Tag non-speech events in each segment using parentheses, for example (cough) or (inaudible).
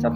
so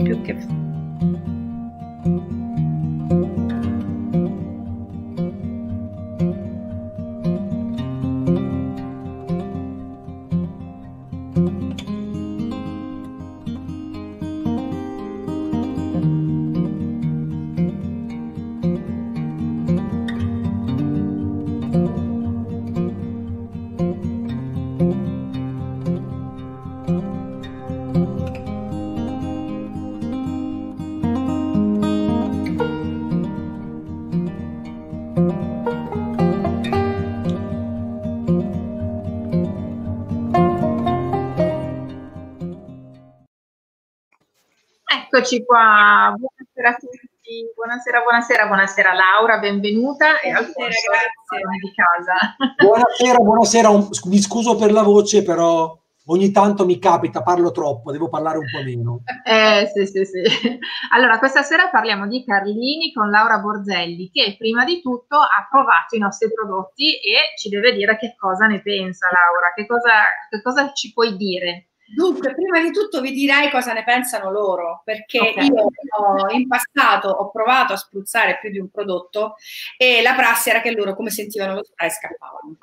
Eccoci qua, buonasera a tutti, buonasera, buonasera, buonasera Laura, benvenuta e buonasera, grazie. di casa. (laughs) Buonasera, buonasera, mi scuso per la voce però ogni tanto mi capita, parlo troppo, devo parlare un po' meno. Eh sì, sì, sì. Allora, questa sera parliamo di Carlini con Laura Borzelli, che prima di tutto ha provato i nostri prodotti e ci deve dire che cosa ne pensa Laura, che cosa, che cosa ci puoi dire? Dunque, prima di tutto vi direi cosa ne pensano loro, perché okay. io ho, in passato ho provato a spruzzare più di un prodotto e la prassi era che loro come sentivano lo spray scappavano.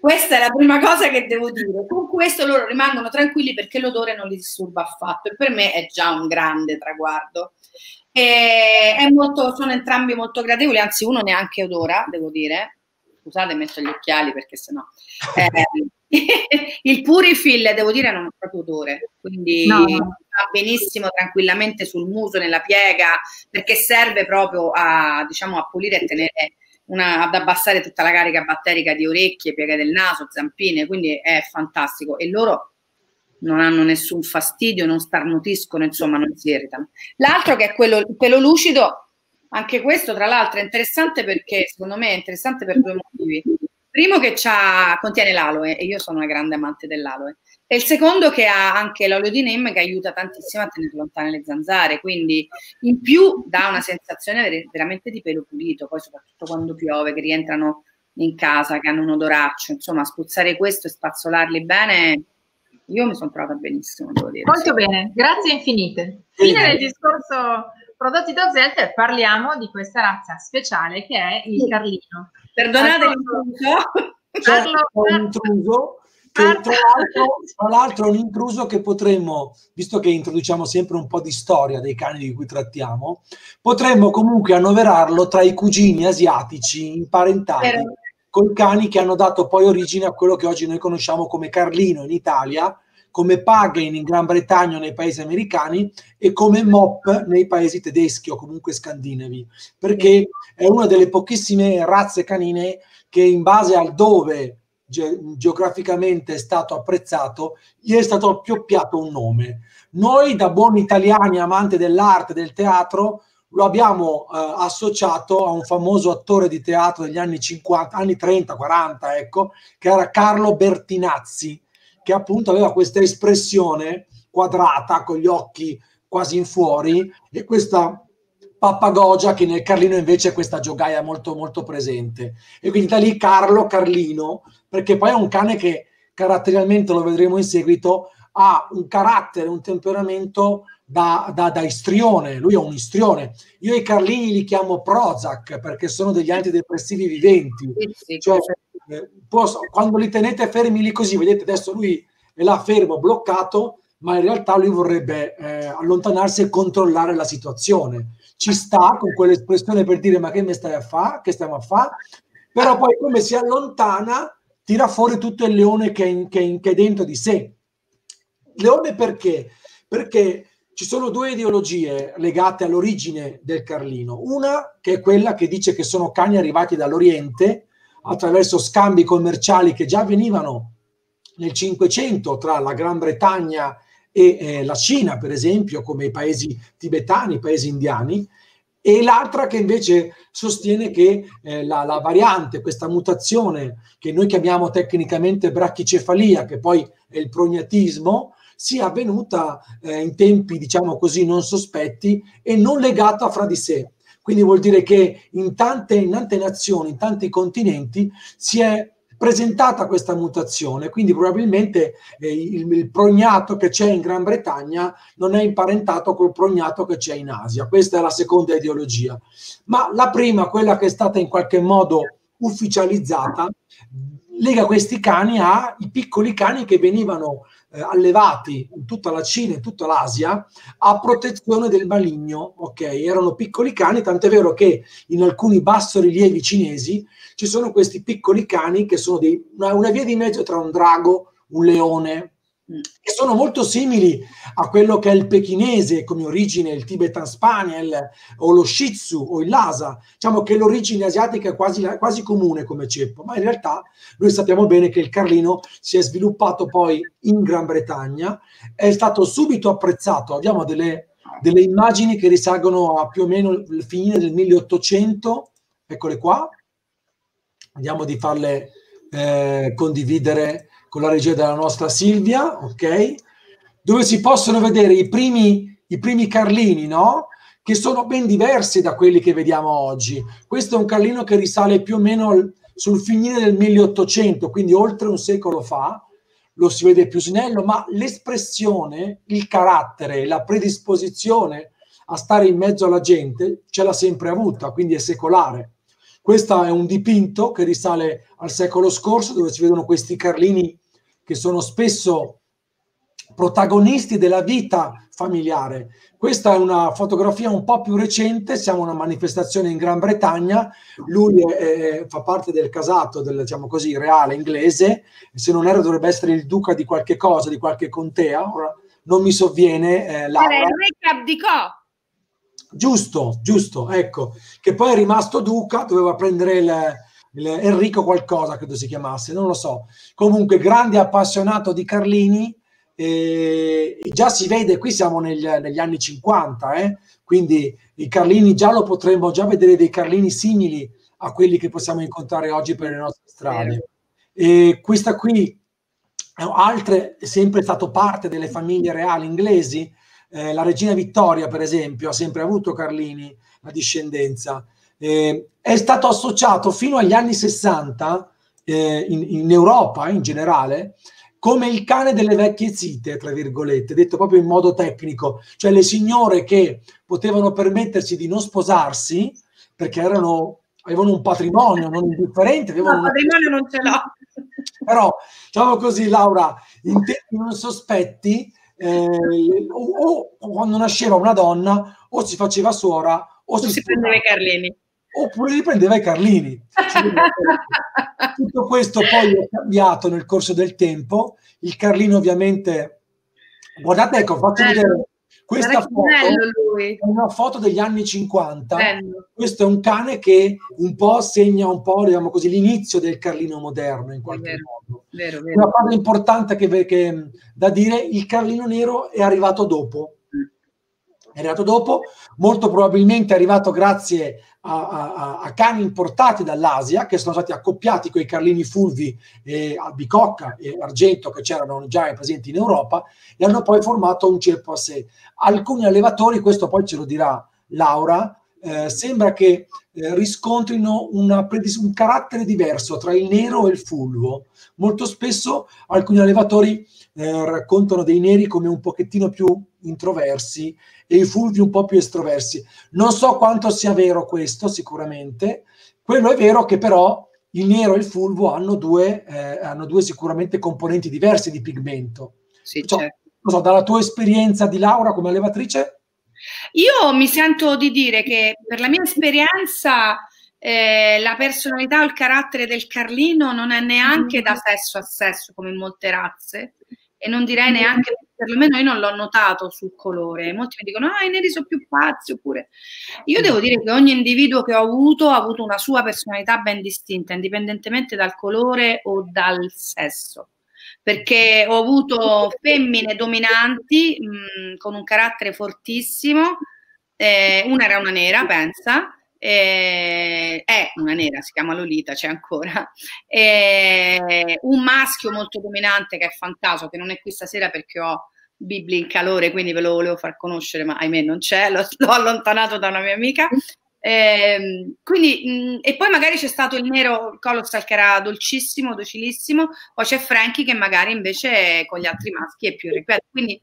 Questa è la prima cosa che devo dire. Con questo loro rimangono tranquilli perché l'odore non li disturba affatto e per me è già un grande traguardo. Molto, sono entrambi molto gradevoli, anzi uno neanche odora, devo dire. Scusate, metto gli occhiali perché sennò... Eh, (laughs) il Purifil, devo dire, non ha proprio odore, quindi no, va benissimo tranquillamente sul muso, nella piega, perché serve proprio a, diciamo, a pulire e tenere una, ad abbassare tutta la carica batterica di orecchie, pieghe del naso, zampine, quindi è fantastico. E loro non hanno nessun fastidio, non starnutiscono, insomma, non si irritano. L'altro che è quello, pelo lucido, anche questo tra l'altro è interessante perché secondo me è interessante per due motivi. Primo che contiene l'aloe e io sono una grande amante dell'aloe. E il secondo che ha anche l'olio di neem che aiuta tantissimo a tenere lontane le zanzare, quindi in più dà una sensazione veramente di pelo pulito, poi soprattutto quando piove, che rientrano in casa, che hanno un odoraccio, insomma spruzzare questo e spazzolarli bene, io mi sono trovata benissimo, devo dire. Molto sì. bene, grazie infinite. Fine del discorso prodotti da Zelter, parliamo di questa razza speciale che è il Carlino. Perdonate l'intruso. (laughs) Carlo, un intruso che tra l'altro, tra l'altro è un intruso che potremmo, visto che introduciamo sempre un po' di storia dei cani di cui trattiamo, potremmo comunque annoverarlo tra i cugini asiatici imparentati eh. con cani che hanno dato poi origine a quello che oggi noi conosciamo come Carlino in Italia, come Pagen in Gran Bretagna o nei paesi americani e come Mop nei paesi tedeschi o comunque scandinavi, perché è una delle pochissime razze canine che in base al dove ge- geograficamente è stato apprezzato, gli è stato appioppiato un nome. Noi da buoni italiani amanti dell'arte, del teatro, lo abbiamo eh, associato a un famoso attore di teatro degli anni 50, anni 30, 40, ecco, che era Carlo Bertinazzi, che appunto aveva questa espressione quadrata con gli occhi quasi in fuori e questa pappagogia che nel Carlino invece è questa giogaia molto molto presente. E quindi da lì Carlo Carlino perché poi è un cane che caratterialmente lo vedremo in seguito ha un carattere, un temperamento da, da, da, istrione, lui è un istrione. Io i Carlini li chiamo Prozac perché sono degli antidepressivi viventi. Cioè, eh, posso, quando li tenete fermi lì così, vedete adesso lui è là fermo, bloccato, ma in realtà lui vorrebbe eh, allontanarsi e controllare la situazione. Ci sta con quell'espressione per dire ma che mi stai a fare, che stiamo a fare, però poi come si allontana tira fuori tutto il leone che è, che è, che è dentro di sé. Leone perché? Perché ci sono due ideologie legate all'origine del Carlino. Una che è quella che dice che sono cani arrivati dall'Oriente, attraverso scambi commerciali che già avvenivano nel Cinquecento tra la Gran Bretagna e eh, la Cina, per esempio, come i paesi tibetani, i paesi indiani, e l'altra che invece sostiene che eh, la, la, variante, questa mutazione che noi chiamiamo tecnicamente brachicefalia, che poi è il prognatismo, sia avvenuta eh, in tempi, diciamo così, non sospetti e non legata fra di sé. Quindi vuol dire che in tante, in tante nazioni, in tanti continenti si è presentata questa mutazione, quindi probabilmente eh, il, il, prognato che c'è in Gran Bretagna non è imparentato col prognato che c'è in Asia. Questa è la seconda ideologia. Ma la prima, quella che è stata in qualche modo ufficializzata, lega questi cani ai piccoli cani che venivano eh, allevati in tutta la Cina e tutta l'Asia a protezione del maligno. Ok, erano piccoli cani, tant'è vero che in alcuni bassorilievi cinesi ci sono questi piccoli cani che sono dei, una, una via di mezzo tra un drago, un leone, che sono molto simili a quello che è il pechinese come origine, il Tibetan Spaniel o lo Shih Tzu o il Lhasa. Diciamo che l'origine asiatica è quasi, quasi comune come ceppo, ma in realtà noi sappiamo bene che il Carlino si è sviluppato poi in Gran Bretagna, è stato subito apprezzato, abbiamo delle, delle immagini che risalgono a più o meno il fine del 1800, eccole qua, andiamo di farle eh, condividere con la regia della nostra Silvia, ok? Dove si possono vedere i primi, i primi Carlini, no? Che sono ben diversi da quelli che vediamo oggi. Questo è un Carlino che risale più o meno sul finire del 1800, quindi oltre un secolo fa, lo si vede più snello, ma l'espressione, il carattere, la predisposizione a stare in mezzo alla gente ce l'ha sempre avuta, quindi è secolare. Questo è un dipinto che risale al secolo scorso, dove si vedono questi Carlini che sono spesso protagonisti della vita familiare. Questa è una fotografia un po' più recente, siamo a una manifestazione in Gran Bretagna, lui è, fa parte del casato del diciamo così, reale inglese, se non erro dovrebbe essere il duca di qualche cosa, di qualche contea, ora non mi sovviene eh, Laura. Era il re che abdicò. Giusto, giusto, ecco, che poi è rimasto duca, doveva prendere il, Enrico qualcosa credo si chiamasse, non lo so. Comunque grande appassionato di Carlini, eh, già si vede, qui siamo negli, negli anni 50, eh? quindi i Carlini già lo potremmo già vedere dei Carlini simili a quelli che possiamo incontrare oggi per le nostre strade. E questa qui, altre, è sempre stato parte delle famiglie reali inglesi, eh, la regina Vittoria per esempio ha sempre avuto Carlini, la discendenza eh, è stato associato fino agli anni 60 eh, in, in, Europa in generale come il cane delle vecchie zite, tra virgolette, detto proprio in modo tecnico, cioè le signore che potevano permettersi di non sposarsi perché erano, avevano un patrimonio non indifferente. Avevano no, patrimonio non ce l'ho. (laughs) Però, diciamo così, Laura, in tempi non sospetti, eh, o, o, quando nasceva una donna, o si faceva suora o, o si, si prendeva i Carlini oppure li prendeva i Carlini. (laughs) Tutto questo poi è cambiato nel corso del tempo. Il Carlino ovviamente, guardate, ecco, faccio bello. vedere questa foto è una foto degli anni 50. Bello. Questo è un cane che un po' segna un po', diciamo così, l'inizio del Carlino moderno in qualche vero, modo. Vero, vero. Una cosa importante che, che, da dire, il Carlino nero è arrivato dopo. È arrivato dopo, molto probabilmente è arrivato grazie a, a, a, cani importati dall'Asia che sono stati accoppiati con i carlini fulvi e albicocca e argento che c'erano già presenti in Europa e hanno poi formato un ceppo a sé. Alcuni allevatori, questo poi ce lo dirà Laura, eh, sembra che eh, riscontrino una, un carattere diverso tra il nero e il fulvo. Molto spesso alcuni allevatori eh, raccontano dei neri come un pochettino più introversi e i fulvi un po' più estroversi. Non so quanto sia vero questo, sicuramente. Quello è vero che però il nero e il fulvo hanno due, eh, hanno due sicuramente componenti diversi di pigmento. Sì, cioè, certo. so, dalla tua esperienza di Laura come allevatrice? Io mi sento di dire che per la mia esperienza eh, la personalità o il carattere del Carlino non è neanche da sesso a sesso come in molte razze e non direi neanche perlomeno io non l'ho notato sul colore. Molti mi dicono, ah, i neri sono più pazzi, oppure... Io devo dire che ogni individuo che ho avuto ha avuto una sua personalità ben distinta, indipendentemente dal colore o dal sesso. Perché ho avuto femmine dominanti mh, con un carattere fortissimo, eh, una era una nera, pensa, eh, è una nera, si chiama Lolita, c'è ancora, eh, un maschio molto dominante che è Fantaso, che non è qui stasera perché ho Bibli in calore, quindi ve lo volevo far conoscere, ma ahimè non c'è, l'ho, (laughs) l'ho allontanato da una mia amica. Eh, quindi, mh, e poi magari c'è stato il nero Colossal che era dolcissimo, docilissimo, poi c'è Frankie che magari invece con gli altri maschi è più ripeto. Quindi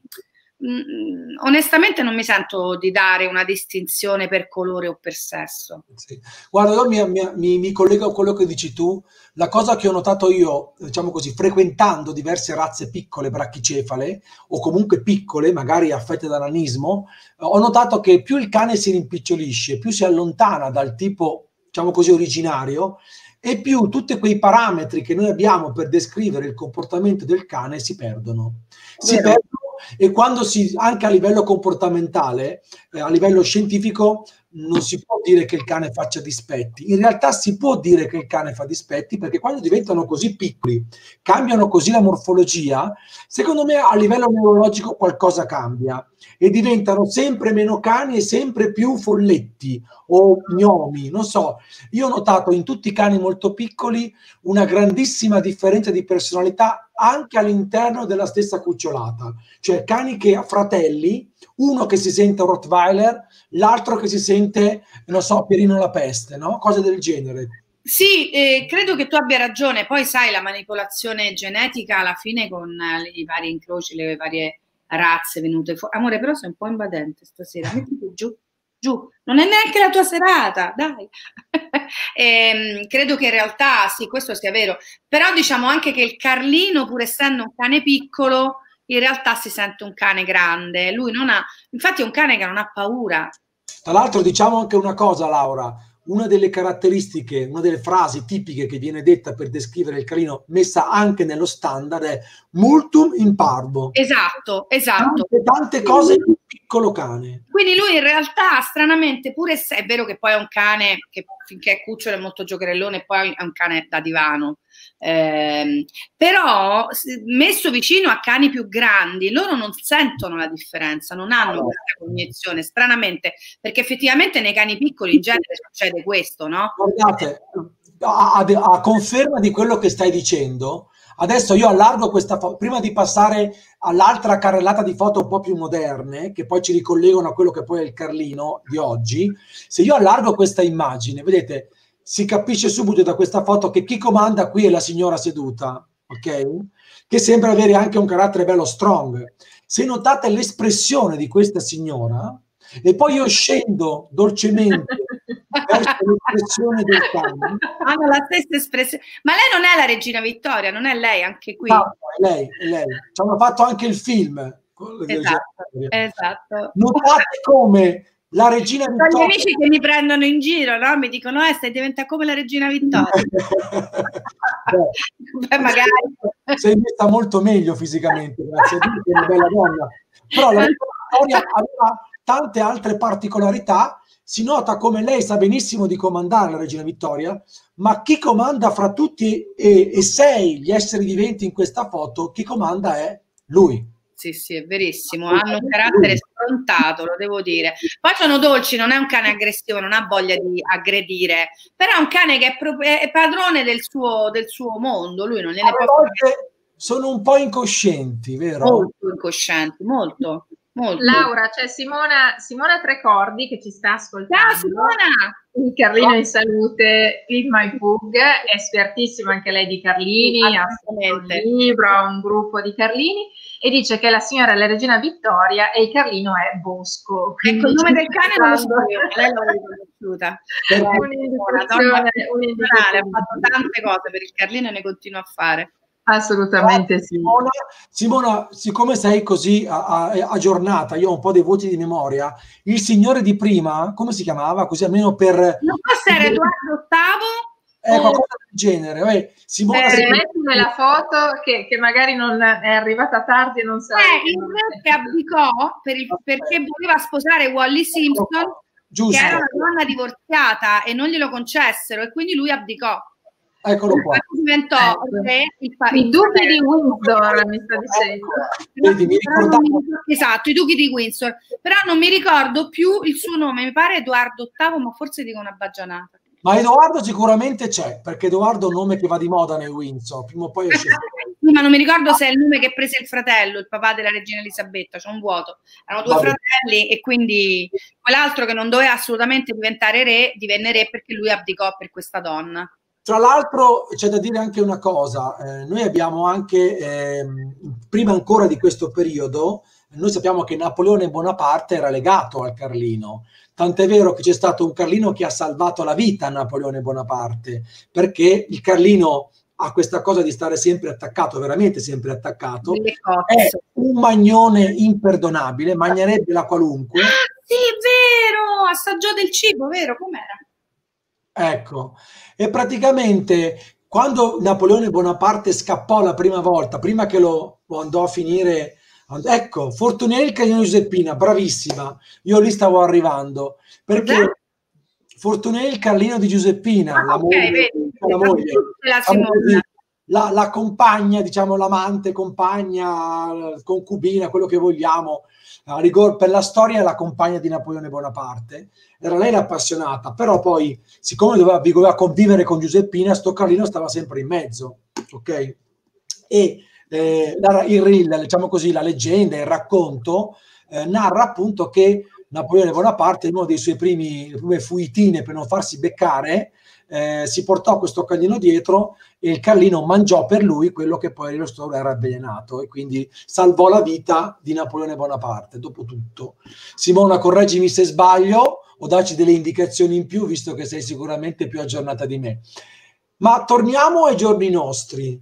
mh, onestamente non mi sento di dare una distinzione per colore o per sesso. Sì. Guarda, io mi, mi, mi, collego a quello che dici tu. La cosa che ho notato io, diciamo così, frequentando diverse razze piccole brachicefale o comunque piccole, magari affette da nanismo, ho notato che più il cane si rimpicciolisce, più si allontana dal tipo, diciamo così, originario, e più tutti quei parametri che noi abbiamo per descrivere il comportamento del cane si perdono. Si Vero. perdono e quando si, anche a livello comportamentale, eh, a livello scientifico, non si può dire che il cane faccia dispetti. In realtà si può dire che il cane fa dispetti perché quando diventano così piccoli, cambiano così la morfologia, secondo me a livello neurologico qualcosa cambia e diventano sempre meno cani e sempre più folletti o gnomi, non so. Io ho notato in tutti i cani molto piccoli una grandissima differenza di personalità anche all'interno della stessa cucciolata, cioè cani che fratelli, uno che si sente Rottweiler, l'altro che si sente, non so, Pierino la peste, no? Cose del genere. Sì, eh, credo che tu abbia ragione. Poi sai, la manipolazione genetica alla fine con eh, i vari incroci, le varie razze venute fuori. Amore, però sei un po' invadente stasera. (laughs) Mettiti giù, giù. Non è neanche la tua serata, dai. e, (laughs) ehm, credo che in realtà sì, questo sia vero. Però diciamo anche che il Carlino, pur essendo un cane piccolo, in realtà si sente un cane grande. Lui non ha, infatti è un cane che non ha paura. Tra l'altro diciamo anche una cosa, Laura, una delle caratteristiche, una delle frasi tipiche che viene detta per descrivere il carino, messa anche nello standard, è multum in parvo. Esatto, esatto. Tante, tante cose in un piccolo cane. Quindi lui in realtà, stranamente, pure se è vero che poi è un cane che finché è cucciolo è molto giocherellone, poi è un cane da divano, eh, però messo vicino a cani più grandi, loro non sentono la differenza, non hanno questa cognizione, stranamente, perché effettivamente nei cani piccoli in genere succede questo, no? Guardate, a, a, conferma di quello che stai dicendo, Adesso io allargo questa foto, prima di passare all'altra carrellata di foto un po' più moderne, che poi ci ricollegano a quello che poi è il Carlino di oggi, se io allargo questa immagine, vedete, si capisce subito da questa foto che chi comanda qui è la signora seduta, ok? Che sembra avere anche un carattere bello strong. Se notate l'espressione di questa signora, e poi io scendo dolcemente (laughs) verso l'espressione del cane. Hanno la stessa espressione. Ma lei non è la regina Vittoria, non è lei anche qui? No, è lei, è lei. Ci hanno fatto anche il film. Esatto, esatto. Notate come la regina Vittoria. Sono gli amici che mi prendono in giro, no? Mi dicono, eh, stai diventando come la regina Vittoria. (laughs) Beh, magari. Sei messa molto meglio fisicamente, grazie a Dio, una bella donna. Però la regina Vittoria aveva tante altre particolarità. Si nota come lei sa benissimo di comandare la regina Vittoria, ma chi comanda fra tutti e, e sei gli esseri viventi in questa foto, chi comanda è lui sì, sì, è verissimo. Hanno un carattere sfrontato, lo devo dire. Poi sono dolci, non è un cane aggressivo, non ha voglia di aggredire, però è un cane che è, pro- è padrone del suo, del suo, mondo. Lui non gliene può. Sono un po' incoscienti, vero? Molto incoscienti, molto. Molto. Laura, c'è Simona, Simona Trecordi che ci sta ascoltando. Ciao Simona! Il Carlino in salute, Feed My Pug, è espertissima anche lei di Carlini, ha un libro, ha un gruppo di Carlini e dice che la signora è la regina Vittoria e il Carlino è Bosco. Ecco, il nome del cane non lo so io, lei l'ho riconosciuta. Un'indicazione, ha fatto tante cose per il Carlino e ne continua a fare. Assolutamente sì. Simona, Simona, siccome sei così aggiornata, io ho un po' dei voti di memoria, il signore di prima, come si chiamava? Così almeno per... Non se era Edoardo VIII eh, qualcosa del genere. Eh, Simona, eh, rimetti nella foto che, che, magari non è arrivata tardi e non sa. Eh, il re che abdicò per il, perché voleva sposare Wally Simpson, Giusto. che era una donna divorziata e non glielo concessero e quindi lui abdicò. Eccolo qua. Diventò ecco. re il pa- I duchi di Windsor, mi sta dicendo. Vedi, mi esatto, i duchi di Windsor. Però non mi ricordo più il suo nome, mi pare Edoardo VIII, ma forse dico una baggianata. Ma Edoardo sicuramente c'è, perché Edoardo è un nome che va di moda nel Windsor, prima o poi esce. (laughs) ma non mi ricordo se è il nome che prese il fratello, il papà della regina Elisabetta, c'è un vuoto. Erano due Vabbè. fratelli e quindi quell'altro che non doveva assolutamente diventare re, divenne re perché lui abdicò per questa donna. Tra l'altro c'è da dire anche una cosa, eh, noi abbiamo anche, eh, prima ancora di questo periodo, noi sappiamo che Napoleone Bonaparte era legato al Carlino, tant'è vero che c'è stato un Carlino che ha salvato la vita a Napoleone Bonaparte, perché il Carlino ha questa cosa di stare sempre attaccato, veramente sempre attaccato, è un magnone imperdonabile, magnerebbe la qualunque. Ah, sì, vero, assaggiò del cibo, vero, com'era? Ecco, e praticamente quando Napoleone Bonaparte scappò la prima volta, prima che lo, lo andò a finire, ecco, Fortunelli Cagliano Giuseppina, bravissima, io lì stavo arrivando, perché Già? Fortunelli Carlino di Giuseppina, ah, la, okay, moglie, vedi, la, moglie, la, la, la, compagna, diciamo l'amante, compagna, concubina, quello che vogliamo, a rigor per la storia è la compagna di Napoleone Bonaparte, era lei l'appassionata, però poi siccome doveva, doveva convivere con Giuseppina, sto Carlino stava sempre in mezzo, ok? E eh, il, diciamo così, la leggenda, il racconto eh, narra appunto che Napoleone Bonaparte, in una delle sue prime fuitine per non farsi beccare, eh, si portò questo callino dietro e il callino mangiò per lui quello che poi lo Rostoro era avvelenato e quindi salvò la vita di Napoleone Bonaparte, dopo tutto. Simona, correggimi se sbaglio o dacci delle indicazioni in più, visto che sei sicuramente più aggiornata di me. Ma torniamo ai giorni nostri,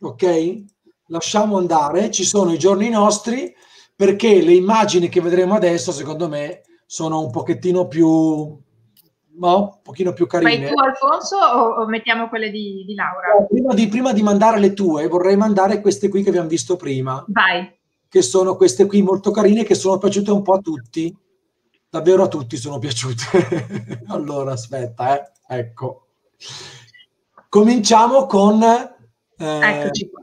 ok? Lasciamo andare, ci sono i giorni nostri perché le immagini che vedremo adesso, secondo me, sono un pochettino più, no? un pochino più carine. Vai tu Alfonso o, o mettiamo quelle di, di Laura? No, prima, di, prima di mandare le tue, vorrei mandare queste qui che abbiamo visto prima. Vai. Che sono queste qui molto carine, che sono piaciute un po' a tutti. Davvero a tutti sono piaciute. (laughs) allora, aspetta, eh. ecco. Cominciamo con... Eh, Eccoci qua.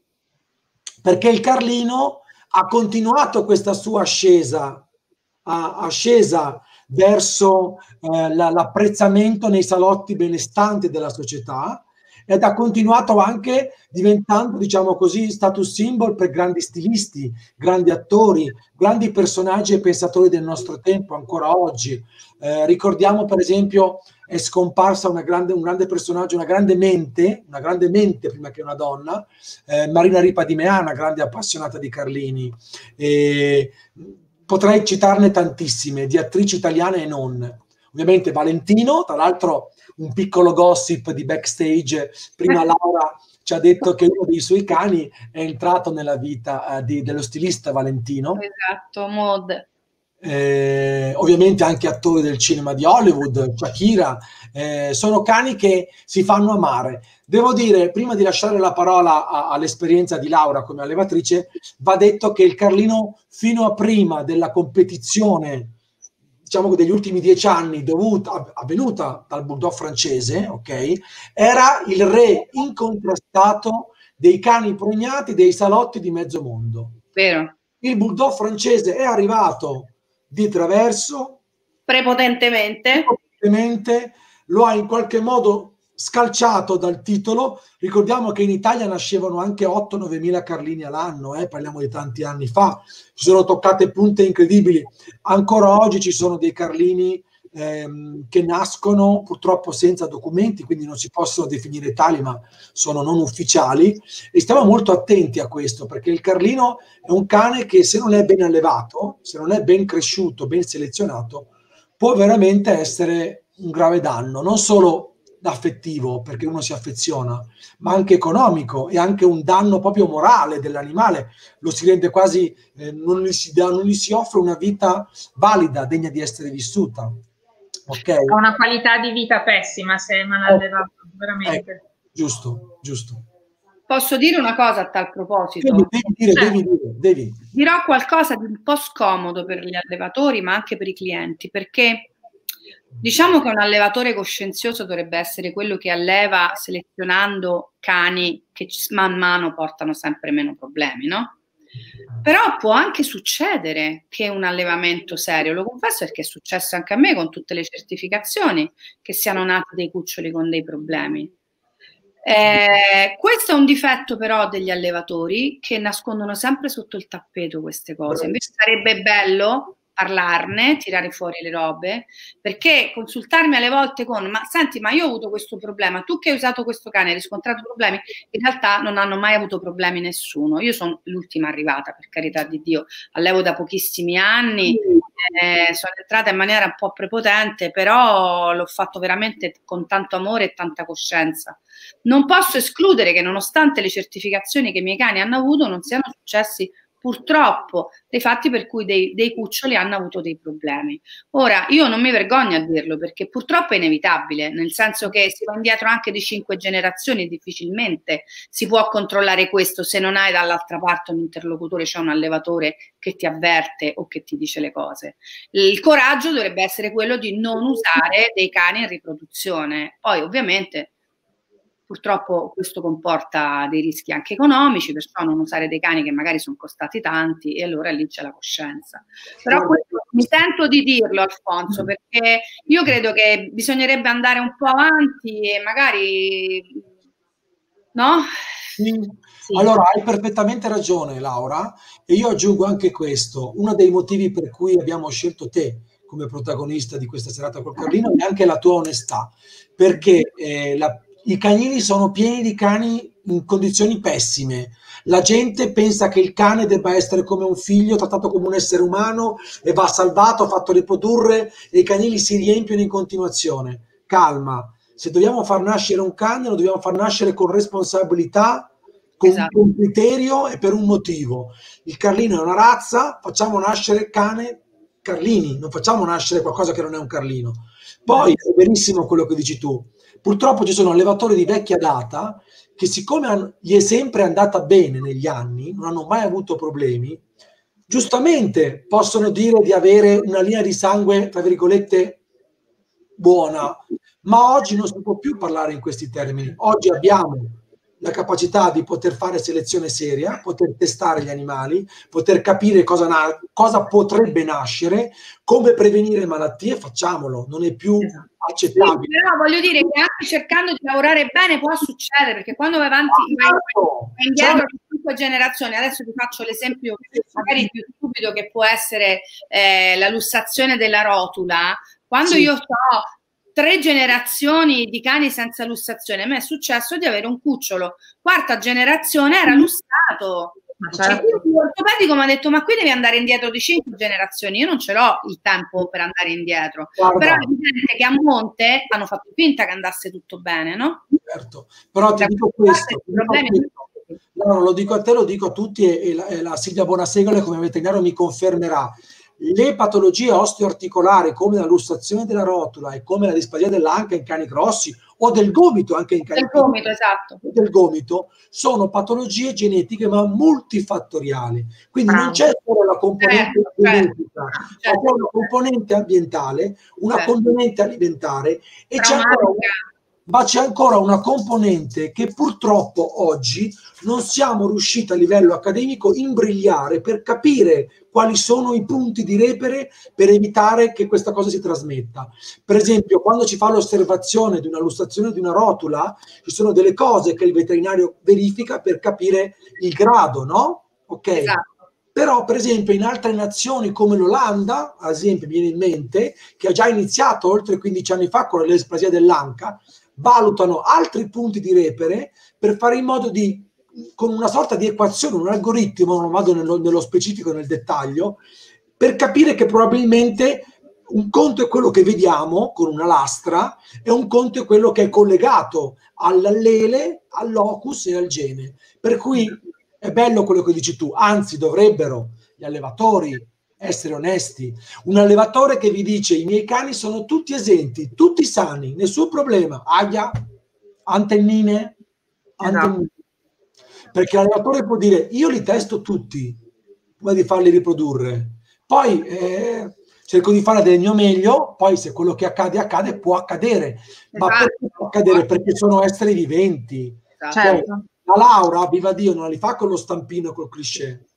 Perché il Carlino ha continuato questa sua ascesa, ascesa verso eh, l'apprezzamento nei salotti benestanti della società ed ha continuato anche diventando, diciamo così, status symbol per grandi stilisti, grandi attori, grandi personaggi e pensatori del nostro tempo ancora oggi. Eh, ricordiamo per esempio è scomparsa grande, un grande personaggio, una grande mente, una grande mente prima che una donna, eh, Marina Ripa di Meana, grande appassionata di Carlini. E potrei citarne tantissime, di attrici italiane e non. Ovviamente Valentino, tra l'altro un piccolo gossip di backstage, prima Laura ci ha detto che uno dei suoi cani è entrato nella vita eh, di, dello stilista Valentino. Esatto, mod eh, ovviamente anche attori del cinema di Hollywood, Shakira, eh, sono cani che si fanno amare. Devo dire, prima di lasciare la parola a, all'esperienza di Laura come allevatrice, va detto che il Carlino fino a prima della competizione, diciamo degli ultimi dieci anni, dovuta, avvenuta dal bulldog francese, ok, era il re incontrastato dei cani prognati dei salotti di mezzo mondo. Vero. Il bulldog francese è arrivato di traverso. Prepotentemente. Prepotentemente lo ha in qualche modo scalciato dal titolo. Ricordiamo che in Italia nascevano anche 8-9 mila Carlini all'anno, eh? parliamo di tanti anni fa. Ci sono toccate punte incredibili. Ancora oggi ci sono dei Carlini ehm, che nascono purtroppo senza documenti, quindi non si possono definire tali, ma sono non ufficiali. E stiamo molto attenti a questo, perché il Carlino è un cane che se non è ben allevato, se non è ben cresciuto, ben selezionato, può veramente essere un grave danno, non solo affettivo perché uno si affeziona, ma anche economico e anche un danno proprio morale dell'animale. Lo si rende quasi, eh, non, gli si da, non gli si offre una vita valida, degna di essere vissuta. Okay. Ha una qualità di vita pessima se è malallato, oh. veramente. Eh, giusto, giusto. Posso dire una cosa a tal proposito? Devi, devi dire, cioè, devi dire, devi. Dirò qualcosa di un po' scomodo per gli allevatori, ma anche per i clienti, perché diciamo che un allevatore coscienzioso dovrebbe essere quello che alleva selezionando cani che man mano portano sempre meno problemi, no? Però può anche succedere che un allevamento serio, lo confesso perché è successo anche a me con tutte le certificazioni, che siano nati dei cuccioli con dei problemi. Eh, questo è un difetto però degli allevatori che nascondono sempre sotto il tappeto queste cose. Invece sarebbe bello parlarne, tirare fuori le robe, perché consultarmi alle volte con, ma senti, ma io ho avuto questo problema, tu che hai usato questo cane hai riscontrato problemi, in realtà non hanno mai avuto problemi nessuno. Io sono l'ultima arrivata, per carità di Dio, allevo da pochissimi anni, eh, sono entrata in maniera un po' prepotente, però l'ho fatto veramente con tanto amore e tanta coscienza. Non posso escludere che nonostante le certificazioni che i miei cani hanno avuto non siano successi purtroppo dei fatti per cui dei, dei, cuccioli hanno avuto dei problemi. Ora, io non mi vergogno a dirlo perché purtroppo è inevitabile, nel senso che si va indietro anche di cinque generazioni e difficilmente si può controllare questo se non hai dall'altra parte un interlocutore, cioè un allevatore che ti avverte o che ti dice le cose. Il coraggio dovrebbe essere quello di non usare dei cani in riproduzione. Poi ovviamente Purtroppo questo comporta dei rischi anche economici, perciò non usare dei cani che magari sono costati tanti e allora lì c'è la coscienza. Però questo, mi sento di dirlo Alfonso perché io credo che bisognerebbe andare un po' avanti e magari no? Sì. Allora, hai perfettamente ragione Laura e io aggiungo anche questo, uno dei motivi per cui abbiamo scelto te come protagonista di questa serata col Carlino è anche la tua onestà, perché eh, la, i canili sono pieni di cani in condizioni pessime. La gente pensa che il cane debba essere come un figlio, trattato come un essere umano e va salvato, fatto riprodurre e i canili si riempiono in continuazione. Calma, se dobbiamo far nascere un cane lo dobbiamo far nascere con responsabilità, con, esatto. un criterio e per un motivo. Il Carlino è una razza, facciamo nascere cane Carlini, non facciamo nascere qualcosa che non è un Carlino. Poi è verissimo quello che dici tu Purtroppo ci sono allevatori di vecchia data che siccome gli è sempre andata bene negli anni, non hanno mai avuto problemi, giustamente possono dire di avere una linea di sangue, tra virgolette, buona, ma oggi non si può più parlare in questi termini. Oggi abbiamo la capacità di poter fare selezione seria, poter testare gli animali, poter capire cosa, na- cosa potrebbe nascere, come prevenire malattie, facciamolo, non è più esatto. accettabile. Sì, però voglio dire che anche cercando di lavorare bene può succedere, perché quando vai avanti, ah, certo. vai indietro certo. cinque generazioni, adesso ti faccio l'esempio magari più stupido che può essere eh, la lussazione della rotula, quando sì. io so tre generazioni di cani senza lussazione. A me è successo di avere un cucciolo, quarta generazione era mm. lussato. Ma certo. L'ortopedico mi ha detto: Ma qui devi andare indietro di cinque generazioni. Io non ce l'ho il tempo per andare indietro. Guarda. Però è evidente che a monte hanno fatto finta che andasse tutto bene, no? Certo, però ti dico questo. No, lo dico a te, lo dico a tutti e, e, la, e la Silvia Bonasegole come veterinario mi confermerà le patologie osteoarticolari come la lussazione della rotula e come la displasia dell'anca in cani grossi o del gomito anche in cani del gomito, esatto. del gomito sono patologie genetiche ma multifattoriali quindi Bravo. non c'è solo la componente certo, genetica certo. c'è una componente ambientale una certo. componente alimentare e c'è ancora ma c'è ancora una componente che purtroppo oggi non siamo riusciti a livello accademico a imbrigliare per capire quali sono i punti di repere per evitare che questa cosa si trasmetta. Per esempio, quando ci fa l'osservazione di una lussazione di una rotula, ci sono delle cose che il veterinario verifica per capire il grado, no? Ok. Esatto. Però, per esempio, in altre nazioni come l'Olanda, ad esempio, mi viene in mente, che ha già iniziato oltre 15 anni fa con l'esplasia dell'anca, valutano altri punti di repere per fare in modo di, con una sorta di equazione, un algoritmo, non vado nello, nello specifico, nel dettaglio, per capire che probabilmente un conto è quello che vediamo con una lastra e un conto è quello che è collegato all'allele, al locus e al gene. Per cui è bello quello che dici tu, anzi dovrebbero gli allevatori essere onesti. Un allevatore che vi dice i miei cani sono tutti esenti, tutti sani, nessun problema. Aia, antennine, antennine. Esatto. Perché l'allevatore può dire io li testo tutti prima di farli riprodurre. Poi eh, cerco di fare del mio meglio, poi se quello che accade accade può accadere. Esatto. Ma perché può accadere? Perché sono esseri viventi. Esatto. Cioè, la Laura, viva Dio, non li fa con lo stampino, col cliché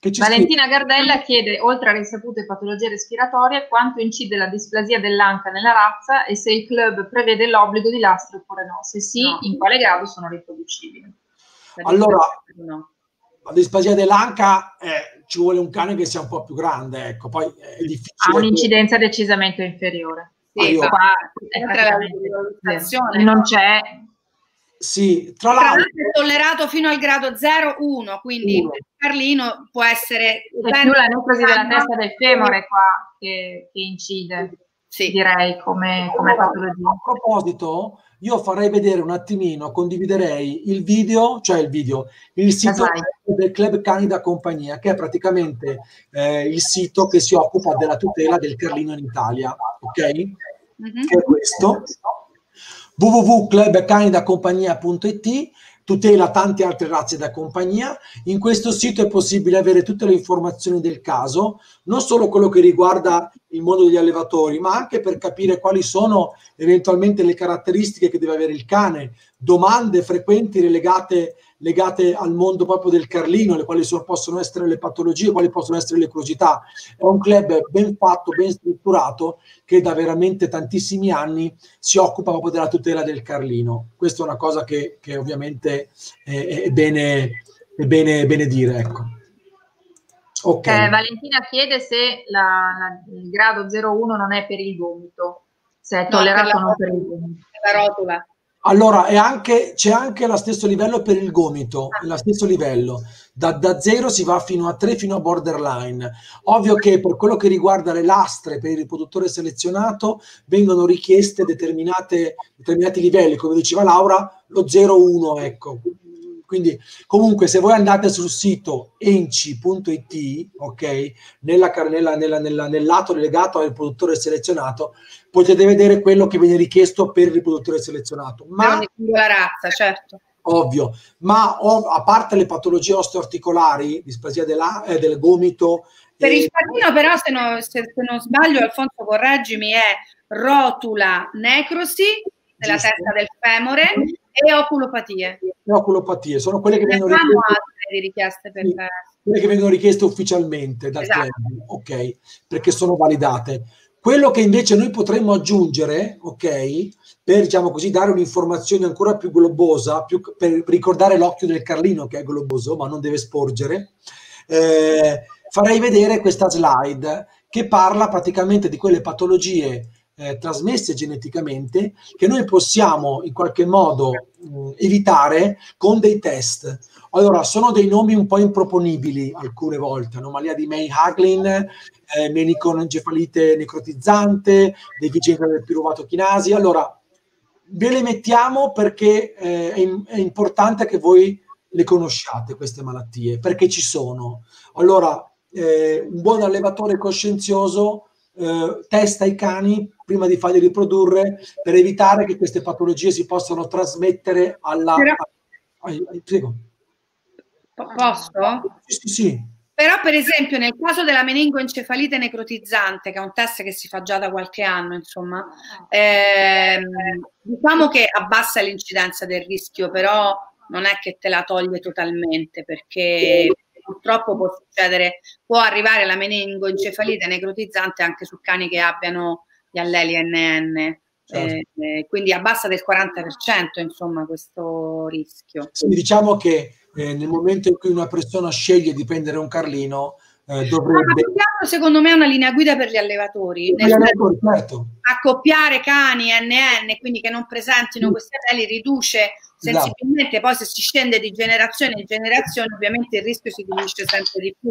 Valentina scrive? Gardella chiede, oltre a risapute patologie respiratorie, quanto incide la displasia dell'anca nella razza e se il club prevede l'obbligo di lastre oppure no. Se sì, no. in quale grado sono riproducibili? Allora, no. la displasia dell'anca eh, ci vuole un cane che sia un po' più grande, ecco, poi è difficile. Ha un'incidenza decisamente inferiore. Sì, qua, è non c'è sì, tra l'altro è tollerato fino al grado 0,1, quindi Uno. Carlino può essere è più la necrosi della testa del femore qua che, che incide, sì. direi come, come patologia. A proposito, io farei vedere un attimino, condividerei il video, cioè il video, il sito del Club Cani da Compagnia, che è praticamente eh, il sito che si occupa della tutela del Carlino in Italia, ok? Mm-hmm. Che è questo www.clubcanidacompagnia.it tutela tante altre razze da compagnia. In questo sito è possibile avere tutte le informazioni del caso, non solo quello che riguarda il mondo degli allevatori, ma anche per capire quali sono eventualmente le caratteristiche che deve avere il cane, domande frequenti legate legate al mondo proprio del Carlino, le quali sono, possono essere le patologie, quali possono essere le curiosità. È un club ben fatto, ben strutturato, che da veramente tantissimi anni si occupa proprio della tutela del Carlino. Questa è una cosa che, che ovviamente è, è, bene, è bene, bene dire. Ecco. Okay. Eh, Valentina chiede se la, la, il grado 01 non è per il gomito, se è tollerato o non per il gomito. La rotola. Allora, anche, c'è anche lo stesso livello per il gomito, ah. lo stesso livello. Da, da 0 si va fino a 3, fino a borderline. Ovvio che per quello che riguarda le lastre per il riproduttore selezionato vengono richieste determinati livelli, come diceva Laura, lo 0-1, ecco. Quindi, comunque, se voi andate sul sito enci.it, ok, nella, nella, nella, nel lato legato al riproduttore selezionato, potete vedere quello che viene richiesto per il riproduttore selezionato. Ma la razza, certo. Ovvio, ma a parte le patologie osteoarticolari, displasia della, eh, del gomito. Per eh, il patino, però, se, no, se, se, non sbaglio, Alfonso, correggimi, è rotula necrosi della giusto. testa del femore e oculopatie. Le oculopatie sono quelle che vengono richieste, richieste sì, quelle che vengono richieste ufficialmente dal esatto. club, ok, perché sono validate. Quello che invece noi potremmo aggiungere, ok, per diciamo così dare un'informazione ancora più globosa, più, per ricordare l'occhio del Carlino che è globoso, ma non deve sporgere, eh, farei vedere questa slide che parla praticamente di quelle patologie eh, trasmesse geneticamente che noi possiamo in qualche modo mh, evitare con dei test. Allora, sono dei nomi un po' improponibili alcune volte, anomalia di May-Haglin, eh, menicoencefalite necrotizzante, deficienza del piruvato chinasi. Allora, ve le mettiamo perché eh, è, è, importante che voi le conosciate queste malattie, perché ci sono. Allora, eh, un buon allevatore coscienzioso eh, testa i cani prima di farli riprodurre per evitare che queste patologie si possano trasmettere alla... Però... Prego. Posso? Sì, sì, sì. Però, per esempio, nel caso della meningoencefalite necrotizzante, che è un test che si fa già da qualche anno, insomma, ehm, diciamo che abbassa l'incidenza del rischio, però non è che te la toglie totalmente, perché purtroppo può succedere, può arrivare la meningoencefalite necrotizzante anche su cani che abbiano gli alleli NN. Certo. Eh, quindi abbassa del 40% insomma questo rischio. Sì, diciamo che eh, nel momento in cui una persona sceglie di prendere un carlino, eh, dovrebbe... No, secondo me è una linea guida per gli allevatori. Gli allevatori certo. Accoppiare cani NN, quindi che non presentino sì. questi anelli, riduce sensibilmente, esatto. poi se si scende di generazione in generazione, ovviamente il rischio si diminuisce sempre di più.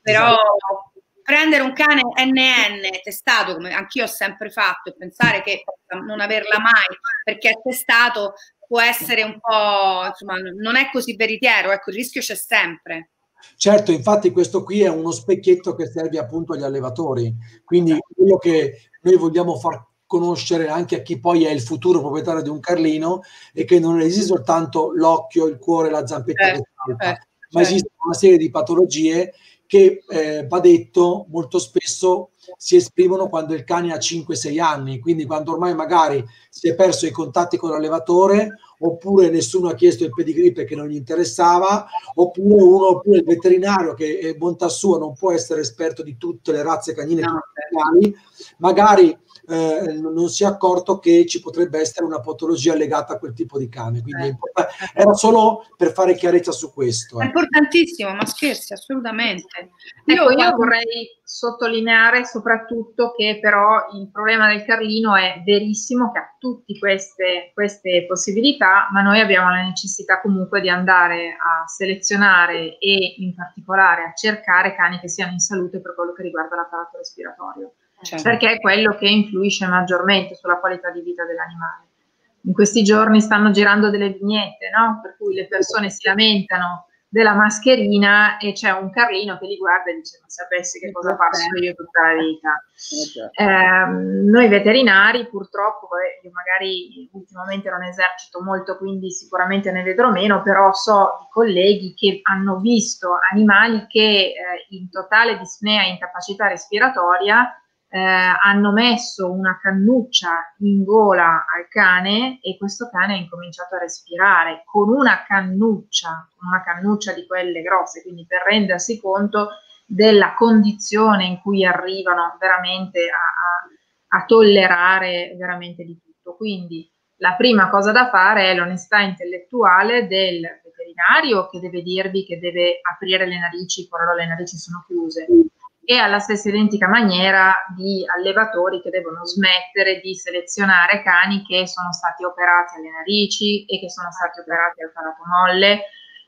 Però esatto. Prendere un cane NN testato, come anch'io ho sempre fatto, e pensare che non averla mai perché è testato può essere un po', insomma, non è così veritiero, ecco, il rischio c'è sempre. Certo, infatti questo qui è uno specchietto che serve appunto agli allevatori, quindi quello che noi vogliamo far conoscere anche a chi poi è il futuro proprietario di un Carlino è che non esiste soltanto l'occhio, il cuore, la zampetta salta, eh, ma esiste una serie di patologie che eh, va detto molto spesso si esprimono quando il cane ha 5-6 anni, quindi quando ormai magari si è perso i contatti con l'allevatore oppure nessuno ha chiesto il pedigree perché non gli interessava, oppure uno, oppure il veterinario che è bontà sua non può essere esperto di tutte le razze canine, no. magari eh, non si è accorto che ci potrebbe essere una patologia legata a quel tipo di cane. Quindi eh. era solo per fare chiarezza su questo. È importantissimo, ma scherzi, assolutamente. Io, io vorrei sottolineare soprattutto che però il problema del Carlino è verissimo che ha tutte queste, queste possibilità, ma noi abbiamo la necessità comunque di andare a selezionare e in particolare a cercare cani che siano in salute per quello che riguarda l'apparato respiratorio certo. perché è quello che influisce maggiormente sulla qualità di vita dell'animale. In questi giorni stanno girando delle vignette, no? Per cui le persone si lamentano della mascherina e c'è un Carlino che li guarda e dice ma sapessi che cosa passo io tutta la vita. Eh, noi veterinari purtroppo, io magari ultimamente non esercito molto quindi sicuramente ne vedrò meno, però so di colleghi che hanno visto animali che eh, in totale dispnea e incapacità respiratoria eh, hanno messo una cannuccia in gola al cane e questo cane ha incominciato a respirare con una cannuccia, una cannuccia di quelle grosse, quindi per rendersi conto della condizione in cui arrivano veramente a, a, a tollerare veramente di tutto. Quindi la prima cosa da fare è l'onestà intellettuale del veterinario che deve dirvi che deve aprire le narici quando le narici sono chiuse e alla stessa identica maniera di allevatori che devono smettere di selezionare cani che sono stati operati alle narici e che sono stati operati al palato molle,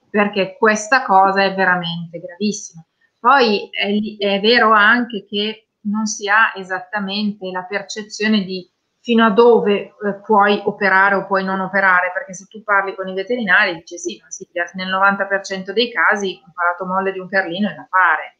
perché questa cosa è veramente gravissima. Poi è, è vero anche che non si ha esattamente la percezione di fino a dove eh, puoi operare o puoi non operare, perché se tu parli con i veterinari dici sì, ma sì, nel 90% dei casi un palato molle di un carlino è da fare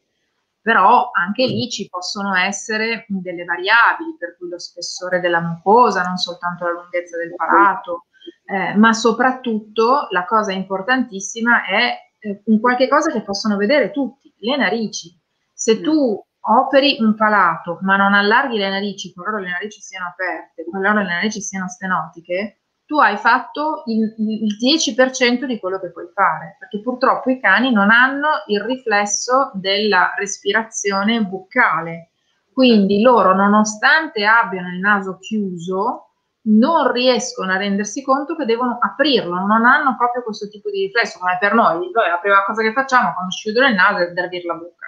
però anche lì ci possono essere delle variabili, per cui lo spessore della mucosa, non soltanto la lunghezza del palato, eh, ma soprattutto la cosa importantissima è eh, un qualche cosa che possono vedere tutti, le narici. Se mm. tu operi un palato ma non allarghi le narici, qualora le narici siano aperte, qualora le narici siano stenotiche, tu hai fatto il, il 10% di quello che puoi fare, perché purtroppo i cani non hanno il riflesso della respirazione buccale. Quindi loro, nonostante abbiano il naso chiuso, non riescono a rendersi conto che devono aprirlo, non hanno proprio questo tipo di riflesso, come per noi. Noi la prima cosa che facciamo quando ci chiudono il naso è darvi la bocca.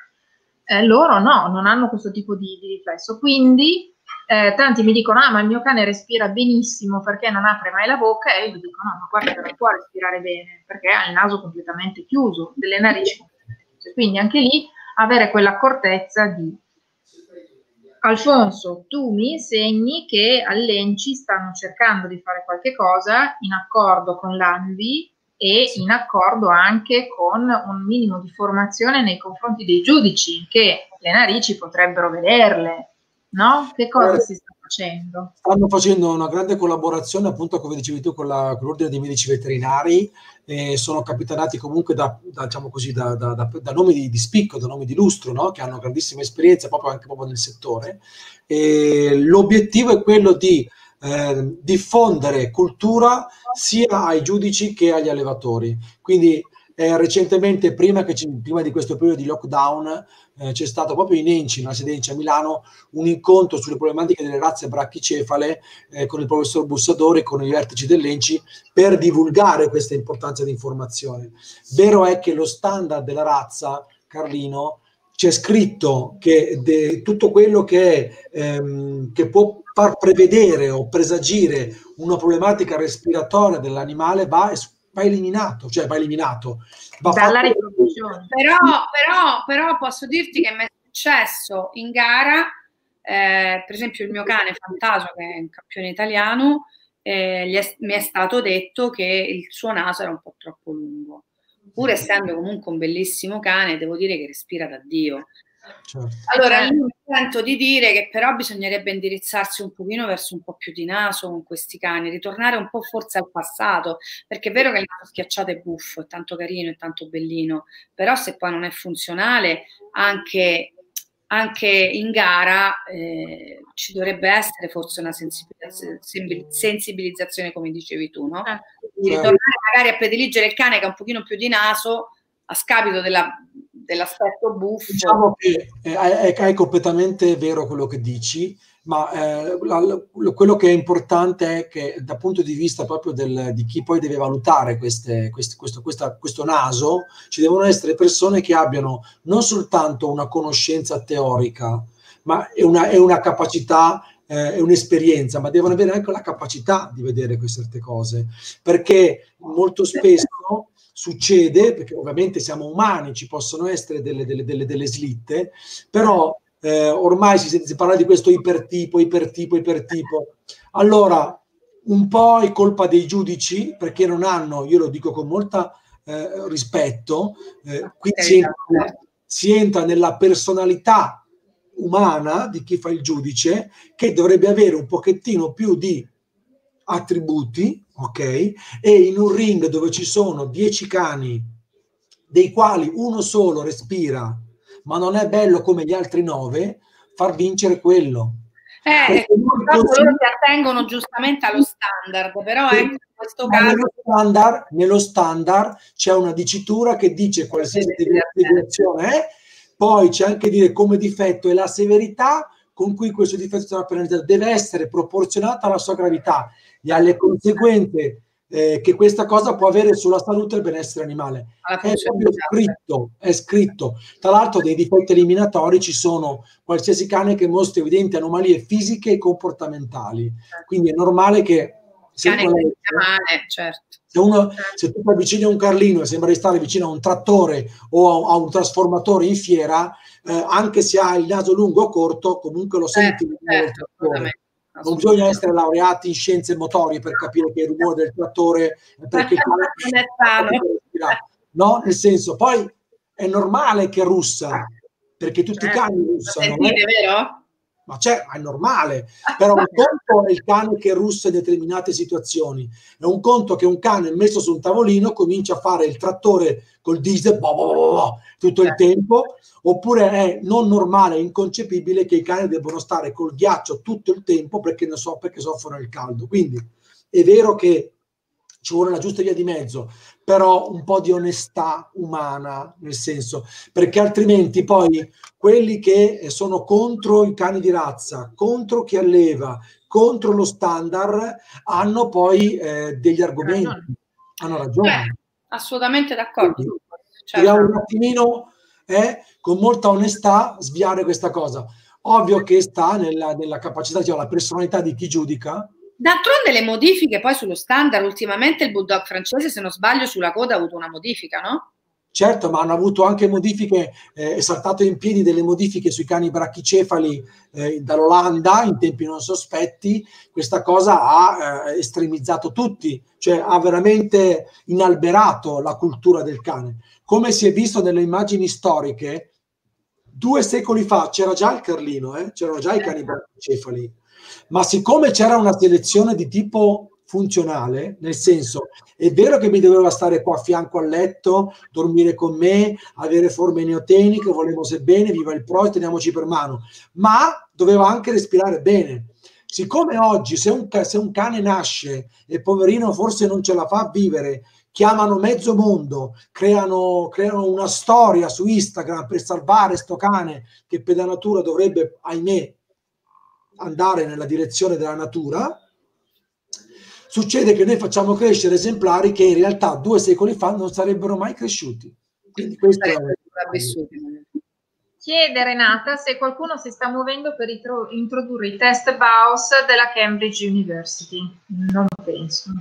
Eh, loro no, non hanno questo tipo di, di riflesso. Quindi eh, tanti mi dicono, ah ma il mio cane respira benissimo perché non apre mai la bocca e io dico, no, ma guarda che non può respirare bene perché ha il naso completamente chiuso, delle narici completamente chiuse. Quindi anche lì avere quell'accortezza di Alfonso, tu mi insegni che all'Enci stanno cercando di fare qualche cosa in accordo con l'ANVI e in accordo anche con un minimo di formazione nei confronti dei giudici, che le narici potrebbero vederle, no? Che cosa eh, si sta facendo? Stanno facendo una grande collaborazione, appunto, come dicevi tu, con, la, con l'Ordine dei Medici Veterinari. Eh, sono capitanati comunque da, da, diciamo così, da, da, da nomi di, di, spicco, da nomi di lustro, no? che hanno grandissima esperienza proprio anche proprio nel settore. E l'obiettivo è quello di eh, diffondere cultura sia ai giudici che agli allevatori. Quindi eh, recentemente, prima, ci, prima, di questo periodo di lockdown, eh, c'è stato proprio in Enci, una sede a Milano, un incontro sulle problematiche delle razze brachicefale eh, con il professor Bussadori con i vertici dell'Enci per divulgare questa importanza di informazione. Vero è che lo standard della razza, Carlino, c'è scritto che de, tutto quello che, ehm, che può far prevedere o presagire una problematica respiratoria dell'animale va va eliminato, cioè va eliminato. Va Dalla fatto... riproduzione. Però, però, però, posso dirti che mi è successo in gara, eh, per esempio il mio cane Fantasma, che è un campione italiano, eh, è, mi è stato detto che il suo naso era un po' troppo lungo. Pur essendo comunque un bellissimo cane, devo dire che respira da Dio. Certo. Allora, io mi sento di dire che però bisognerebbe indirizzarsi un pochino verso un po' più di naso con questi cani, ritornare un po' forse al passato, perché è vero che il naso schiacciato è buffo, è tanto carino, è tanto bellino, però se poi non è funzionale, anche, anche in gara eh, ci dovrebbe essere forse una sensibilizzazione, come dicevi tu, no? Eh. Di ritornare magari a prediligere il cane che ha un pochino più di naso a scapito della dell'aspetto buffo. Diciamo che eh, è, è, completamente vero quello che dici, ma eh, la, quello che è importante è che dal punto di vista proprio del, di chi poi deve valutare queste, queste, questo, questa, questo naso, ci devono essere persone che abbiano non soltanto una conoscenza teorica, ma è una, è una capacità è un'esperienza, ma devono avere anche la capacità di vedere queste cose, perché molto spesso succede, perché ovviamente siamo umani, ci possono essere delle, delle, delle, delle slitte, però eh, ormai si sente parlare di questo ipertipo, ipertipo, ipertipo. Allora, un po' è colpa dei giudici, perché non hanno, io lo dico con molto eh, rispetto, eh, qui si entra, si entra nella personalità umana di chi fa il giudice, che dovrebbe avere un pochettino più di attributi, ok? E in un ring dove ci sono 10 cani, dei quali uno solo respira, ma non è bello come gli altri 9, far vincere quello. Eh, loro si attengono giustamente allo standard, però sì. in questo caso... Nello standard, nello standard, c'è una dicitura che dice qualsiasi deviazione è, poi c'è anche dire come difetto e la severità con cui questo difetto sarà penalizzato deve essere proporzionata alla sua gravità e alle conseguenze eh, che questa cosa può avere sulla salute e il benessere animale. È proprio scritto, è scritto. Tra l'altro dei difetti eliminatori ci sono qualsiasi cane che mostri evidenti anomalie fisiche e comportamentali. Certo. Quindi è normale che se uno, male, certo. Se, uno, certo. se tu ti avvicini a un carlino e sembra di stare vicino a un trattore o a, a un trasformatore in fiera, eh, anche se ha il naso lungo o corto, comunque lo senti. Certo, certo, non bisogna essere laureati in scienze motorie per capire che il rumore del trattore perché (laughs) (laughs) no nel senso poi è normale che russa perché tutti certo. i cani russano sentite, è vero? Ma c'è, è normale, però un conto è il cane che russa in determinate situazioni, è un conto che un cane messo su un tavolino comincia a fare il trattore col diesel boh, boh, boh, tutto il certo. tempo, oppure è non normale, inconcepibile che i cani debbano stare col ghiaccio tutto il tempo perché ne so perché soffrono il caldo. Quindi è vero che ci vuole la giusta via di mezzo, però un po' di onestà umana, nel senso, perché altrimenti poi quelli che sono contro i cani di razza, contro chi alleva, contro lo standard, hanno poi eh, degli argomenti, hanno ragione. Beh, assolutamente d'accordo. Quindi, certo. un attimino eh, con molta onestà sviare questa cosa. Ovvio che sta nella, nella capacità, cioè la personalità di chi giudica, D'altronde le modifiche poi sullo standard, ultimamente il bulldog francese, se non sbaglio, sulla coda ha avuto una modifica, no? Certo, ma hanno avuto anche modifiche, eh, è saltato in piedi delle modifiche sui cani brachicefali eh, dall'Olanda in tempi non sospetti. Questa cosa ha eh, estremizzato tutti, cioè ha veramente inalberato la cultura del cane. Come si è visto nelle immagini storiche, due secoli fa c'era già il Carlino, eh? c'erano già i cani brachicefali ma siccome c'era una selezione di tipo funzionale, nel senso è vero che mi doveva stare qua a fianco al letto, dormire con me, avere forme neoteniche, volevo se bene, viva il pro, teniamoci per mano, ma doveva anche respirare bene. Siccome oggi se un, se un cane nasce e poverino forse non ce la fa a vivere, chiamano mezzo mondo, creano, creano una storia su Instagram per salvare sto cane che per la natura dovrebbe, ahimè, andare nella direzione della natura, succede che noi facciamo crescere esemplari che in realtà due secoli fa non sarebbero mai cresciuti. Quindi questo è... Chiede Renata se qualcuno si sta muovendo per introdurre i test BAUS della Cambridge University. Non penso.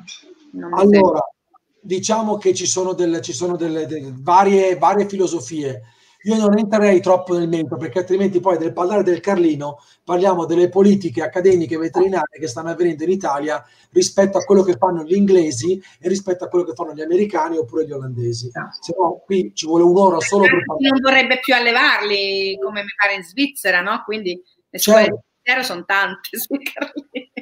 Non allora, penso. diciamo che ci sono delle, ci sono delle, delle varie, varie filosofie. Io non entrerei troppo nel merito perché altrimenti poi nel parlare del Carlino parliamo delle politiche accademiche veterinarie che stanno avvenendo in Italia rispetto a quello che fanno gli inglesi e rispetto a quello che fanno gli americani oppure gli olandesi. Se no, qui ci vuole un'ora solo per parlare. Non vorrebbe più allevarli come mi pare in Svizzera, no? Quindi le scuole certo. Di sono tante.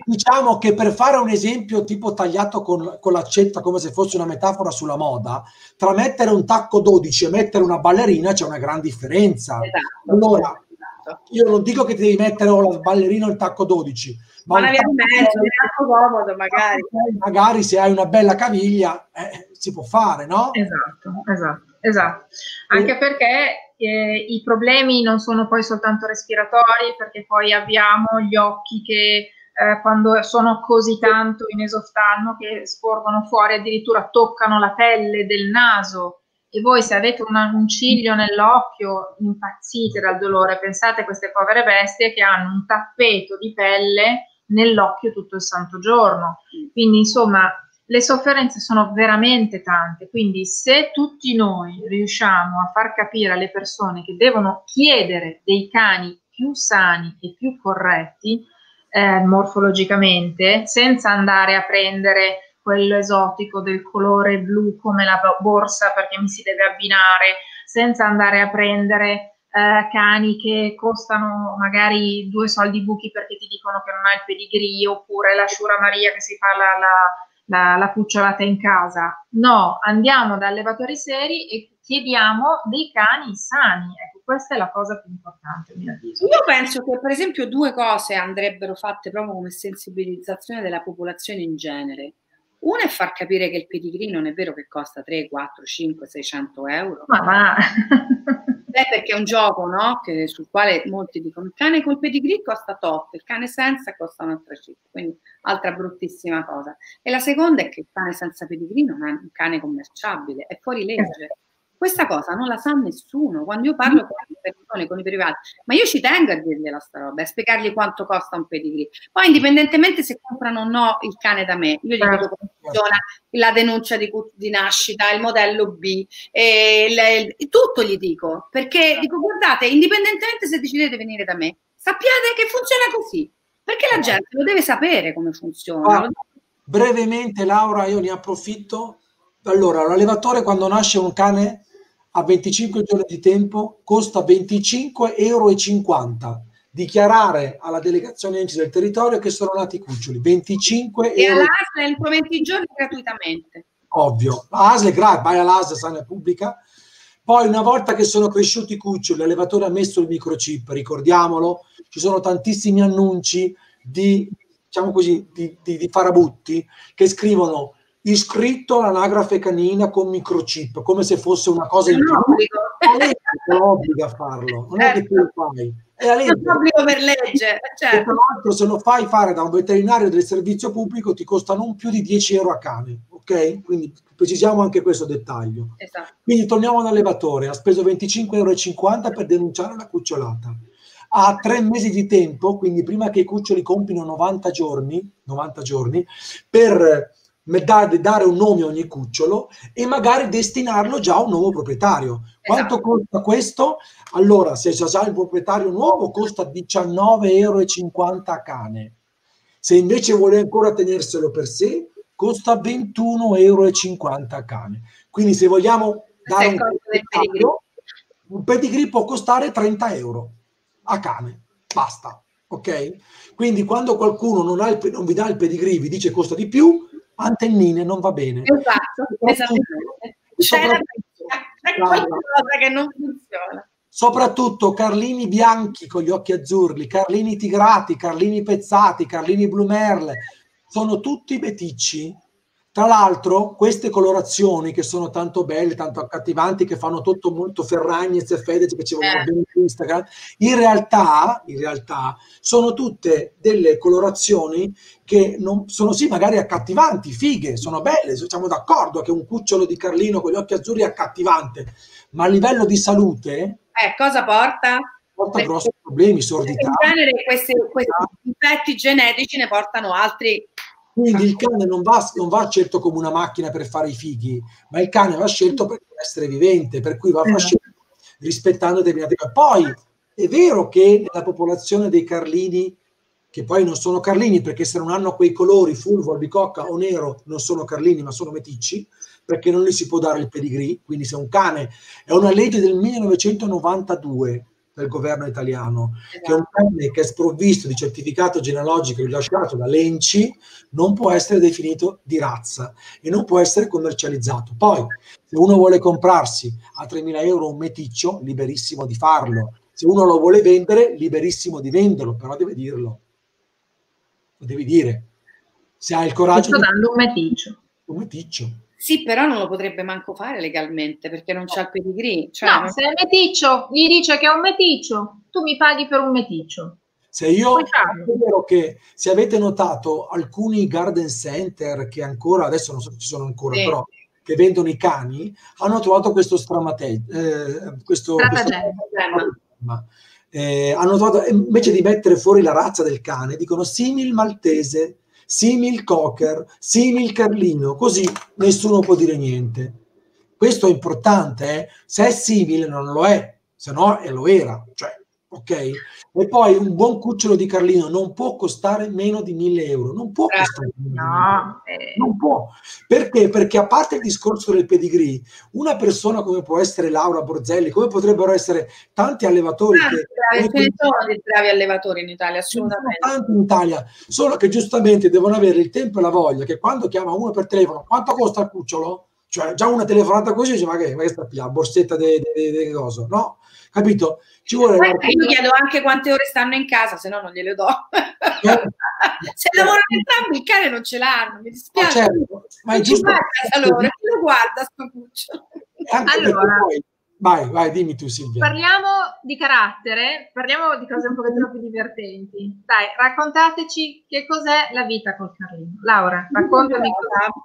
Diciamo che per fare un esempio tipo tagliato con, con l'accetta come se fosse una metafora sulla moda, tra mettere un tacco 12 e mettere una ballerina c'è una gran differenza. Esatto. Allora, esatto. io non dico che ti devi mettere o la ballerina o il tacco 12, ma, ma via di mezzo, un tacco comodo magari. Magari se hai una bella caviglia eh, si può fare, no? Esatto, esatto, esatto. Anche perché eh, i problemi non sono poi soltanto respiratori, perché poi abbiamo gli occhi che eh, quando sono così tanto in esoftalmo che sporgono fuori, addirittura toccano la pelle del naso e voi se avete una, un ciglio nell'occhio impazzite dal dolore, pensate a queste povere bestie che hanno un tappeto di pelle nell'occhio tutto il santo giorno. Quindi insomma le sofferenze sono veramente tante, quindi se tutti noi riusciamo a far capire alle persone che devono chiedere dei cani più sani e più corretti, eh, morfologicamente, senza andare a prendere quello esotico del colore blu come la borsa perché mi si deve abbinare, senza andare a prendere eh, cani che costano magari due soldi buchi perché ti dicono che non ha il pedigree, oppure la Shura Maria che si fa la, la, la, la cucciolata in casa. No, andiamo da allevatori seri e chiediamo dei cani sani. Ecco, questa è la cosa più importante, a mio avviso. Io penso che, per esempio, due cose andrebbero fatte proprio come sensibilizzazione della popolazione in genere. Una è far capire che il pedigree non è vero che costa 3, 4, 5, 600 euro. Ma va! (laughs) Beh, perché è un gioco, no? Che, sul quale molti dicono il cane col pedigree costa tot, il cane senza costa un'altra cifra, quindi altra bruttissima cosa. E la seconda è che il cane senza pedigree non è un cane commerciabile, è fuori legge. Questa cosa non la sa nessuno. Quando io parlo con le persone, con i privati, ma io ci tengo a dirgliela sta roba, a spiegargli quanto costa un pedigree. Poi, indipendentemente se comprano o no il cane da me, io gli dico come certo. funziona la denuncia di, di nascita, il modello B, le, tutto gli dico. Perché dico, guardate, indipendentemente se decidete di venire da me, sappiate che funziona così. Perché la gente lo deve sapere come funziona. Ah, brevemente, Laura, io ne approfitto. Allora, l'allevatore quando nasce un cane a 25 giorni di tempo costa 25,50 euro. Dichiarare alla delegazione ENCI del territorio che sono nati cuccioli. 25 e euro. E all'ASL entro 20 giorni gratuitamente. Ovvio. La ASL è gratis, vai all'ASL, sana pubblica. Poi una volta che sono cresciuti i cuccioli, l'allevatore ha messo il microchip, ricordiamolo, ci sono tantissimi annunci di, diciamo così, di, di, di farabutti che scrivono iscritto all'anagrafe canina con microchip, come se fosse una cosa in più. La legge obbliga a farlo, non è che tu lo fai. È la legge. È obbligo per legge. Certo. Tra l'altro se lo fai fare da un veterinario del servizio pubblico ti costa non più di 10 euro a cane, ok? Quindi precisiamo anche questo dettaglio. Esatto. Quindi torniamo all'allevatore, ha speso 25,50 euro per denunciare la cucciolata. Ha tre mesi di tempo, quindi prima che i cuccioli compino 90 giorni, 90 giorni per dare un nome a ogni cucciolo e magari destinarlo già a un nuovo proprietario. Quanto esatto. costa questo? Allora, se c'è già il proprietario nuovo, costa 19,50 euro a cane. Se invece vuole ancora tenerselo per sé, costa 21,50 euro a cane. Quindi se vogliamo dare un pedigree, un pedigree può costare 30 euro a cane. Basta. Ok? Quindi quando qualcuno non, il, non vi dà il pedigree, vi dice costa di più, antennine non va bene. Esatto, esattamente. C'è qualcosa che non funziona. Soprattutto Carlini bianchi con gli occhi azzurri, Carlini tigrati, Carlini pezzati, Carlini blue merle, sono tutti beticci tra l'altro, queste colorazioni che sono tanto belle, tanto accattivanti, che fanno tutto molto Ferragnez e Fedez che ci vogliono eh. bene su Instagram, in realtà, in realtà sono tutte delle colorazioni che non, sono sì magari accattivanti, fighe, sono belle, siamo d'accordo che un cucciolo di Carlino con gli occhi azzurri è accattivante, ma a livello di salute... Eh, cosa porta? Porta grossi problemi, sordità. In genere questi, questi difetti genetici ne portano altri quindi il cane non va, non va, scelto come una macchina per fare i fighi, ma il cane va scelto per essere vivente, per cui va, va, scelto, rispettando determinate cose. Poi è vero che nella popolazione dei Carlini, che poi non sono Carlini perché se non hanno quei colori fulvo, albicocca o nero, non sono Carlini ma sono meticci, perché non gli si può dare il pedigree, quindi se un cane è una legge del 1992 del governo italiano, esatto. che un cane che è sprovvisto di certificato genealogico rilasciato da Lenci non può essere definito di razza e non può essere commercializzato. Poi, se uno vuole comprarsi a 3.000 euro un meticcio, liberissimo di farlo. Se uno lo vuole vendere, liberissimo di venderlo, però deve dirlo. Lo devi dire. Se hai il coraggio... Sto dando un meticcio. Un meticcio. Sì, però non lo potrebbe manco fare legalmente perché non c'ha il pedigree. Cioè, no, se è meticcio, gli dice che è un meticcio, tu mi paghi per un meticcio. Se io è vero che se avete notato alcuni garden center che ancora adesso non so se ci sono ancora, sì. però che vendono i cani, hanno trovato questo stramate, eh, questo, questo eh, hanno trovato invece di mettere fuori la razza del cane, dicono simil maltese simil cocker, simil carlino, così nessuno può dire niente. Questo è importante, eh? se è simile non lo è, se no lo era, cioè ok? E poi un buon cucciolo di Carlino non può costare meno di 1000 euro, non può costare meno no, eh. non può. Perché? Perché a parte il discorso del pedigree, una persona come può essere Laura Borzelli, come potrebbero essere tanti allevatori ah, che... Ce ne sono dei bravi allevatori in Italia, assolutamente. Tanti in Italia, solo che giustamente devono avere il tempo e la voglia che quando chiama uno per telefono, quanto costa il cucciolo? Cioè, già una telefonata così dice, ma che, ma che sta la borsetta di cosa? No, capito? Ci vuole Poi, io chiedo anche quante ore stanno in casa, se no non gliele do. se lavorano entrambi il cane non ce l'hanno, mi dispiace. Ma certo, ma è giusto. Allora, chi lo guarda sto cucciolo? Allora, poi, vai, vai, dimmi tu Silvia. Parliamo di carattere, parliamo di cose un pochettino più divertenti. Dai, raccontateci che cos'è la vita col Carlino. Laura, raccontami.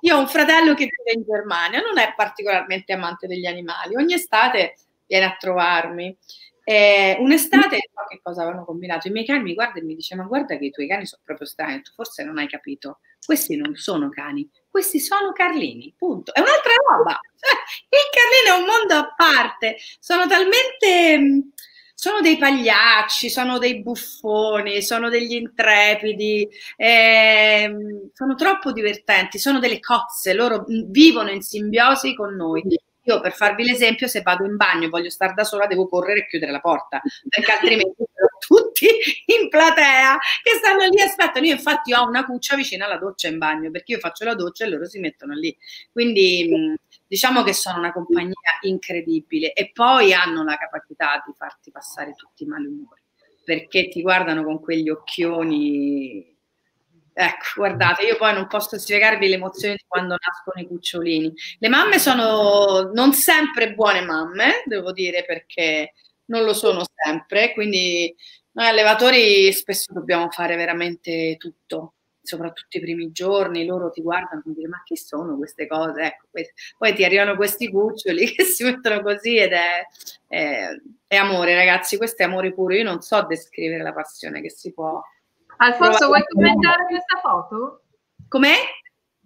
Io ho un fratello che vive in Germania, non è particolarmente amante degli animali. Ogni estate viene a trovarmi eh, un'estate, so che cosa avevano combinato. I miei cani mi guardano e mi dice: Ma guarda che i tuoi cani sono proprio strani. Tu forse non hai capito. Questi non sono cani, questi sono Carlini. Punto. È un'altra roba. (laughs) Il Carlino è un mondo a parte. Sono talmente. Sono dei pagliacci, sono dei buffoni, sono degli intrepidi, eh, sono troppo divertenti, sono delle cozze, loro vivono in simbiosi con noi. Io per farvi l'esempio, se vado in bagno e voglio stare da sola, devo correre e chiudere la porta, perché altrimenti (laughs) tutti in platea che stanno lì e aspettano. Io infatti ho una cuccia vicino alla doccia in bagno, perché io faccio la doccia e loro si mettono lì. Quindi diciamo che sono una compagnia incredibile e poi hanno la capacità di farti passare tutti i malumori, perché ti guardano con quegli occhioni Ecco, guardate, io poi non posso spiegarvi l'emozione di quando nascono i cucciolini. Le mamme sono non sempre buone mamme, devo dire, perché non lo sono sempre, quindi noi allevatori spesso dobbiamo fare veramente tutto, soprattutto i primi giorni, loro ti guardano e dicono ma che sono queste cose? Ecco, poi ti arrivano questi cuccioli (laughs) che si mettono così ed è, è, è amore, ragazzi, questo è amore puro. Io non so descrivere la passione che si può Alfonso, vuoi commentare questa foto? Com'è?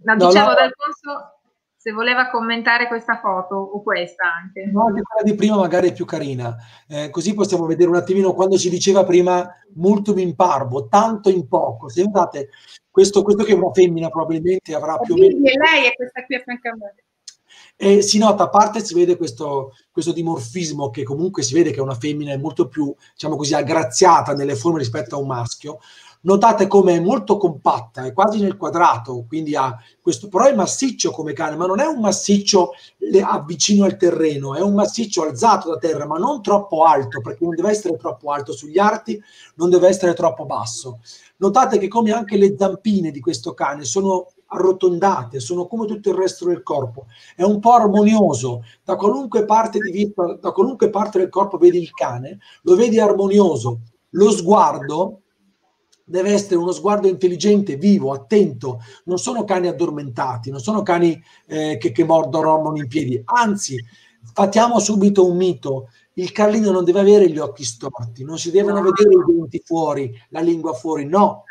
No, dicevo no, no. Alfonso se voleva commentare questa foto o questa anche. No, anche quella di prima magari è più carina, eh, così possiamo vedere un attimino quando si diceva prima molto in parvo, tanto in poco. Se notate, questo, questo che è una femmina probabilmente avrà più o meno... E lei è questa qui a fianco a me. E si nota, a parte si vede questo, questo, dimorfismo che comunque si vede che è una femmina è molto più, diciamo così, aggraziata nelle forme rispetto a un maschio, Notate come è molto compatta, è quasi nel quadrato, quindi ha questo, però è massiccio come cane, ma non è un massiccio vicino al terreno, è un massiccio alzato da terra, ma non troppo alto, perché non deve essere troppo alto sugli arti, non deve essere troppo basso. Notate che come anche le zampine di questo cane sono arrotondate, sono come tutto il resto del corpo, è un po' armonioso, da qualunque parte di da qualunque parte del corpo vedi il cane, lo vedi armonioso. Lo sguardo deve essere uno sguardo intelligente, vivo, attento. Non sono cani addormentati, non sono cani eh, che, che mordono, in piedi. Anzi, fattiamo subito un mito. Il carlino non deve avere gli occhi storti, non si devono vedere i denti fuori, la lingua fuori, no.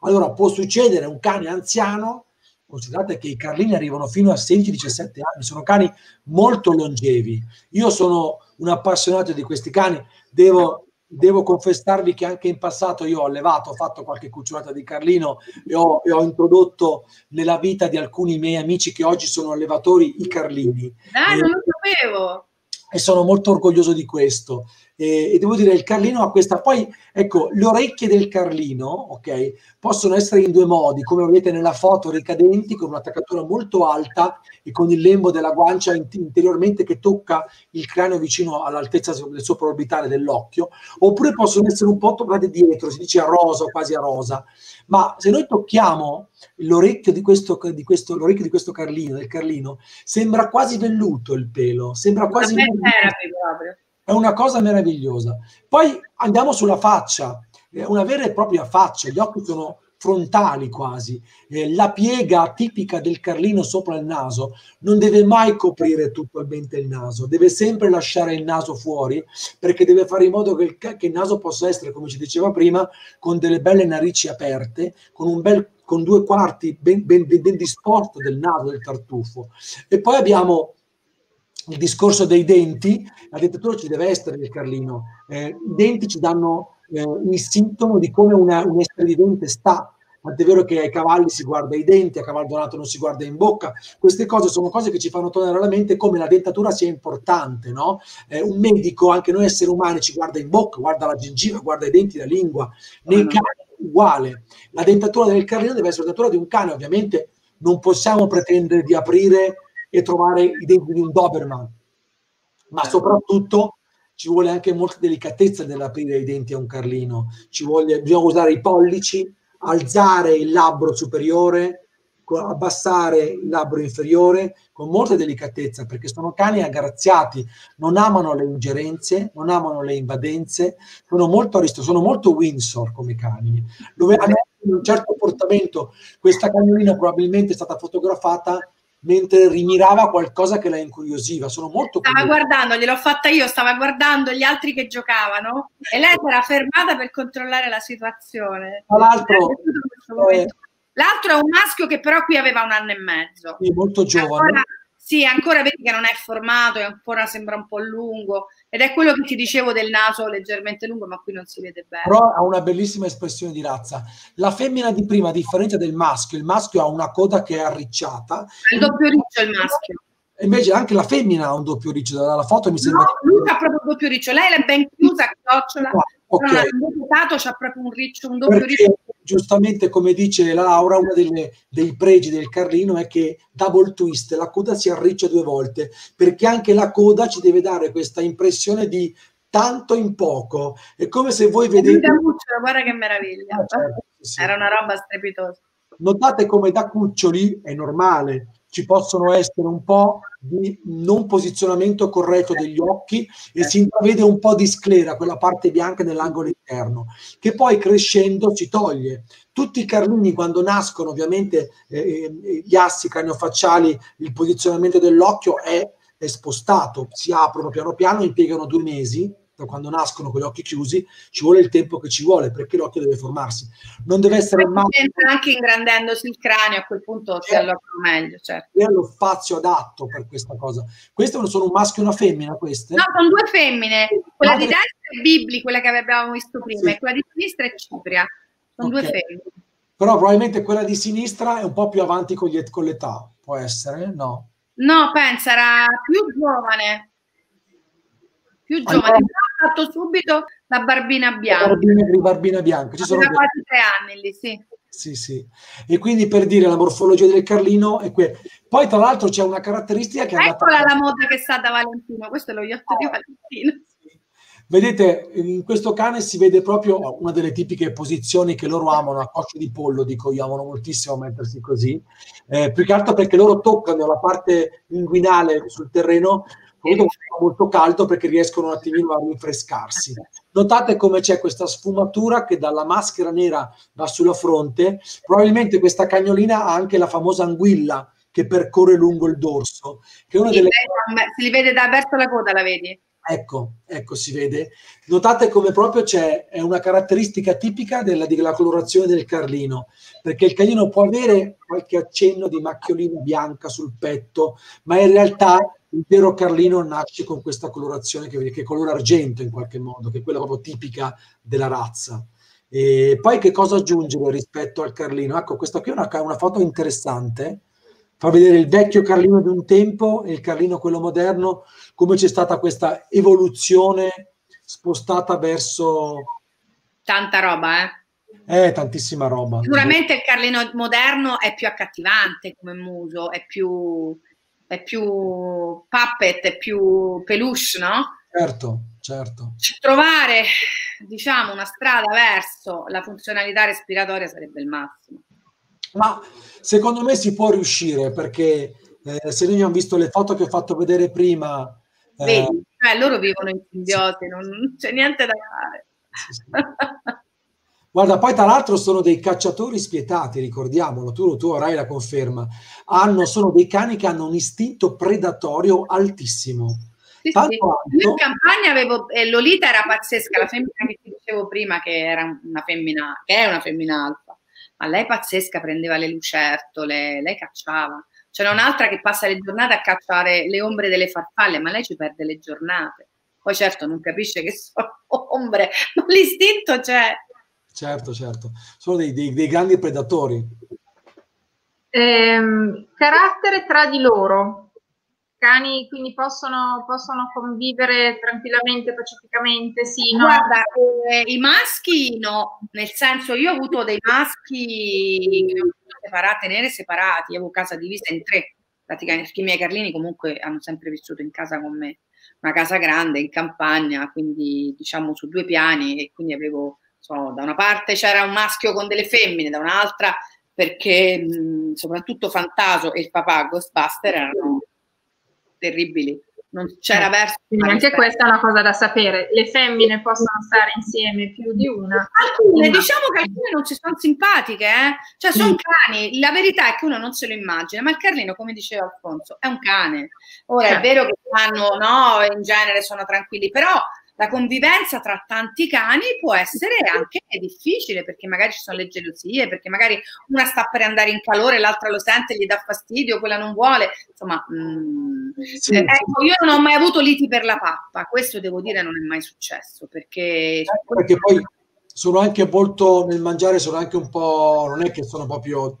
Allora può succedere un cane anziano, considerate che i carlini arrivano fino a 16-17 anni, sono cani molto longevi. Io sono un appassionato di questi cani. Devo, devo confessarvi che anche in passato io ho allevato, ho fatto qualche cucciolata di Carlino e ho, e ho, introdotto nella vita di alcuni miei amici che oggi sono allevatori i Carlini. Ah, non lo sapevo! E sono molto orgoglioso di questo e, e, devo dire il Carlino ha questa poi ecco le orecchie del Carlino ok possono essere in due modi come vedete nella foto ricadenti con un'attaccatura molto alta e con il lembo della guancia interiormente che tocca il cranio vicino all'altezza del sopraorbitale dell'occhio oppure possono essere un po' toccate dietro si dice a rosa o quasi a rosa. Ma se noi tocchiamo l'orecchio di questo, di questo, l'orecchio di questo Carlino del Carlino sembra quasi velluto il pelo sembra quasi proprio è una cosa meravigliosa. Poi andiamo sulla faccia, una vera e propria faccia, gli occhi sono frontali quasi. Eh, la piega tipica del carlino sopra il naso non deve mai coprire totalmente il naso, deve sempre lasciare il naso fuori perché deve fare in modo che il, che il naso possa essere, come ci diceva prima, con delle belle narici aperte, con un bel con due quarti ben, ben, ben disposto del naso del tartufo. E poi abbiamo il discorso dei denti, la dentatura ci deve essere nel Carlino, eh, i denti ci danno eh, il sintomo di come una, un essere vivente sta, tant'è vero che ai cavalli si guarda i denti, a cavallo donato non si guarda in bocca, queste cose sono cose che ci fanno tornare alla mente come la dentatura sia importante, no? Eh, un medico, anche noi esseri umani, ci guarda in bocca, guarda la gengiva, guarda i denti, la lingua, nei uh-huh. cani uguale, la dentatura del carlino deve essere la dentatura di un cane, ovviamente non possiamo pretendere di aprire e trovare i denti di un Doberman, ma certo. soprattutto ci vuole anche molta delicatezza nell'aprire i denti a un carlino, ci vuole, bisogna usare i pollici, alzare il labbro superiore, abbassare il labbro inferiore con molta delicatezza perché sono cani aggraziati, non amano le ingerenze, non amano le invadenze, sono molto aristo, sono molto Windsor come cani. Dove hanno un certo portamento, questa cagnolina probabilmente è stata fotografata mentre rimirava qualcosa che la incuriosiva. Sono molto Stava curioso. guardando, gliel'ho fatta io, stava guardando gli altri che giocavano e lei si era fermata per controllare la situazione. Tra l'altro, eh, l'altro è un maschio che però qui aveva un anno e mezzo. Sì, molto giovane. Ancora, sì, ancora vedi che non è formato, ancora sembra un po' lungo ed è quello che ti dicevo del naso leggermente lungo, ma qui non si vede bene. Però ha una bellissima espressione di razza. La femmina di prima, a differenza del maschio, il maschio ha una coda che è arricciata. Ha il doppio riccio il maschio. Invece anche la femmina ha un doppio riccio, dalla foto mi sembra... No, lui ha proprio un doppio riccio, lei è ben chiusa, chiocciola, ah, okay. però c'ha proprio un riccio, un doppio Perché, riccio. Giustamente come dice la Laura, uno dei pregi del Carlino è che double twist, la coda si arriccia due volte, perché anche la coda ci deve dare questa impressione di tanto in poco. È come se voi vedete... Guarda che meraviglia. Ah, certo, sì. Era una roba strepitosa. Notate come da cuccioli è normale, ci possono essere un po' di non posizionamento corretto degli occhi e si intravede un po' di sclera, quella parte bianca nell'angolo interno, che poi crescendo si toglie. Tutti i carlini quando nascono, ovviamente eh, eh gli assi craniofacciali, il posizionamento dell'occhio è, è spostato, si aprono piano piano, impiegano due mesi quando nascono con gli occhi chiusi, ci vuole il tempo che ci vuole perché l'occhio deve formarsi. Non deve essere mai... Anche ingrandendosi il cranio, a quel punto si allora meglio. Certo. E lo spazio adatto per questa cosa. Queste sono un maschio e una femmina, queste? No, sono due femmine. Quella Madre... di destra è Bibli, quella che abbiamo visto prima, sì. e quella di sinistra è Cipria. Sono okay. due femmine. Però probabilmente quella di sinistra è un po' più avanti con, gli, con l'età, può essere? No. No, pensa, era più giovane più giovane, allora, ha fatto subito la barbina bianca. La barbina, barbina bianca. Ci sono quasi tre anni lì, sì. Sì, sì. E quindi per dire la morfologia del Carlino è quella. Poi tra l'altro c'è una caratteristica che Eccola la moda che sta da Valentino, questo è lo yacht oh. di Valentino. Vedete, in questo cane si vede proprio una delle tipiche posizioni che loro amano, a coscia di pollo, dico io, amano moltissimo mettersi così, eh, più che altro perché loro toccano la parte inguinale sul terreno quando fa molto caldo perché riescono un attimino a rinfrescarsi. Notate come c'è questa sfumatura che dalla maschera nera va sulla fronte. Probabilmente questa cagnolina ha anche la famosa anguilla che percorre lungo il dorso. Che è una delle... Si li vede da verso la coda, la vedi? Ecco, ecco, si vede. Notate come proprio c'è è una caratteristica tipica della, della, colorazione del carlino, perché il carlino può avere qualche accenno di macchiolina bianca sul petto, ma in realtà vero Carlino nasce con questa colorazione che, che è colore argento in qualche modo, che è quella proprio tipica della razza. E poi che cosa aggiungere rispetto al Carlino? Ecco, questa qui è una, una foto interessante, fa vedere il vecchio Carlino di un tempo e il Carlino quello moderno, come c'è stata questa evoluzione spostata verso... Tanta roba, eh? Eh, tantissima roba. Sicuramente il Carlino moderno è più accattivante come muso, è più, è più puppet, è più peluche, no? Certo, certo. Trovare, diciamo, una strada verso la funzionalità respiratoria sarebbe il massimo. Ma secondo me si può riuscire perché eh, se noi abbiamo visto le foto che ho fatto vedere prima... Eh, Vedi, eh, loro vivono in simbiosi, sì. non c'è niente da fare. Sì, sì. (laughs) Guarda, poi tra l'altro sono dei cacciatori spietati, ricordiamolo, tu, tu avrai la conferma. Hanno, sono dei cani che hanno un istinto predatorio altissimo. Sì, sì. Io in campagna avevo, eh, Lolita era pazzesca, la femmina che ti dicevo prima che era una femmina, che è una femmina alfa, ma lei pazzesca, prendeva le lucertole, lei cacciava. Ce n'è un'altra che passa le giornate a cacciare le ombre delle farfalle, ma lei ci perde le giornate. Poi certo non capisce che sono ombre, ma l'istinto c'è. Certo, certo, sono dei, dei, dei grandi predatori. Ehm, carattere tra di loro. Cani quindi possono, possono convivere tranquillamente, pacificamente, sì, no? Guarda, eh, i maschi no, nel senso io ho avuto dei maschi separati, nere separati, avevo casa divisa in tre, praticamente, perché i miei Carlini comunque hanno sempre vissuto in casa con me, una casa grande in campagna, quindi diciamo su due piani e quindi avevo so, da una parte c'era un maschio con delle femmine, da un'altra perché mh, soprattutto Fantaso e il papà Ghostbuster erano terribili. Non c'era verso. Quindi anche questa è una cosa da sapere. Le femmine possono stare insieme più di una. Alcune, una. diciamo che alcune non ci sono simpatiche, eh? cioè sono mm. cani. La verità è che uno non se lo immagina, ma il Carlino, come diceva Alfonso, è un cane. Ora certo. è vero che hanno, no, in genere sono tranquilli, però la convivenza tra tanti cani può essere anche difficile perché magari ci sono le gelosie, perché magari una sta per andare in calore, l'altra lo sente, gli dà fastidio, quella non vuole. Insomma, mm, sì, eh, ecco, io non ho mai avuto liti per la pappa, questo devo dire non è mai successo perché... Ecco perché poi sono anche molto nel mangiare, sono anche un po', non è che sono proprio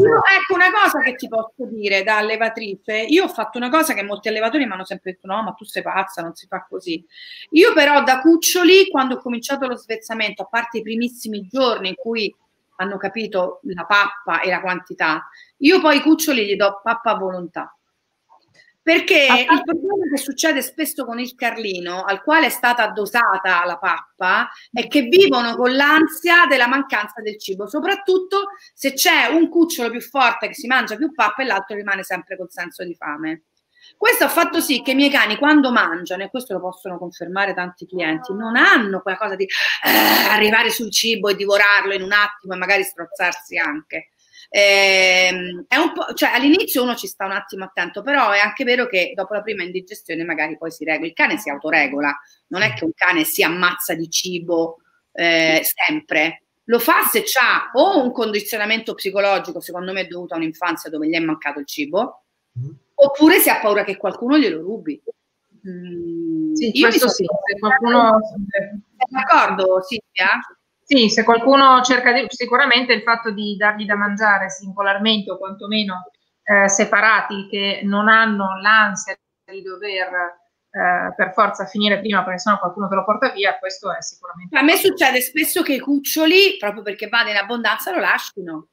Io, ecco una cosa che ti posso dire da allevatrice, io ho fatto una cosa che molti allevatori mi hanno sempre detto no ma tu sei pazza, non si fa così. Io però da cuccioli quando ho cominciato lo svezzamento, a parte i primissimi giorni in cui hanno capito la pappa e la quantità, io poi i cuccioli gli do pappa a volontà. Perché ah, il problema che succede spesso con il Carlino, al quale è stata dosata la pappa, è che vivono con l'ansia della mancanza del cibo, soprattutto se c'è un cucciolo più forte che si mangia più pappa e l'altro rimane sempre col senso di fame. Questo ha fatto sì che i miei cani quando mangiano, e questo lo possono confermare tanti clienti, non hanno quella cosa di eh, arrivare sul cibo e divorarlo in un attimo e magari strozzarsi anche eh, è un po', cioè all'inizio uno ci sta un attimo attento, però è anche vero che dopo la prima indigestione magari poi si regola. Il cane si autoregola, non è che un cane si ammazza di cibo eh, sempre. Lo fa se ha o un condizionamento psicologico, secondo me dovuto a un'infanzia dove gli è mancato il cibo, mm. oppure se ha paura che qualcuno glielo rubi. Mm, sì, io questo sì, se qualcuno... D'accordo Silvia? Sì, se qualcuno cerca di... sicuramente il fatto di dargli da mangiare singolarmente o quantomeno eh, separati che non hanno l'ansia di dover eh, per forza finire prima perché sennò qualcuno te lo porta via, questo è sicuramente... A me succede spesso che i cuccioli, proprio perché vanno in abbondanza, lo lasciano.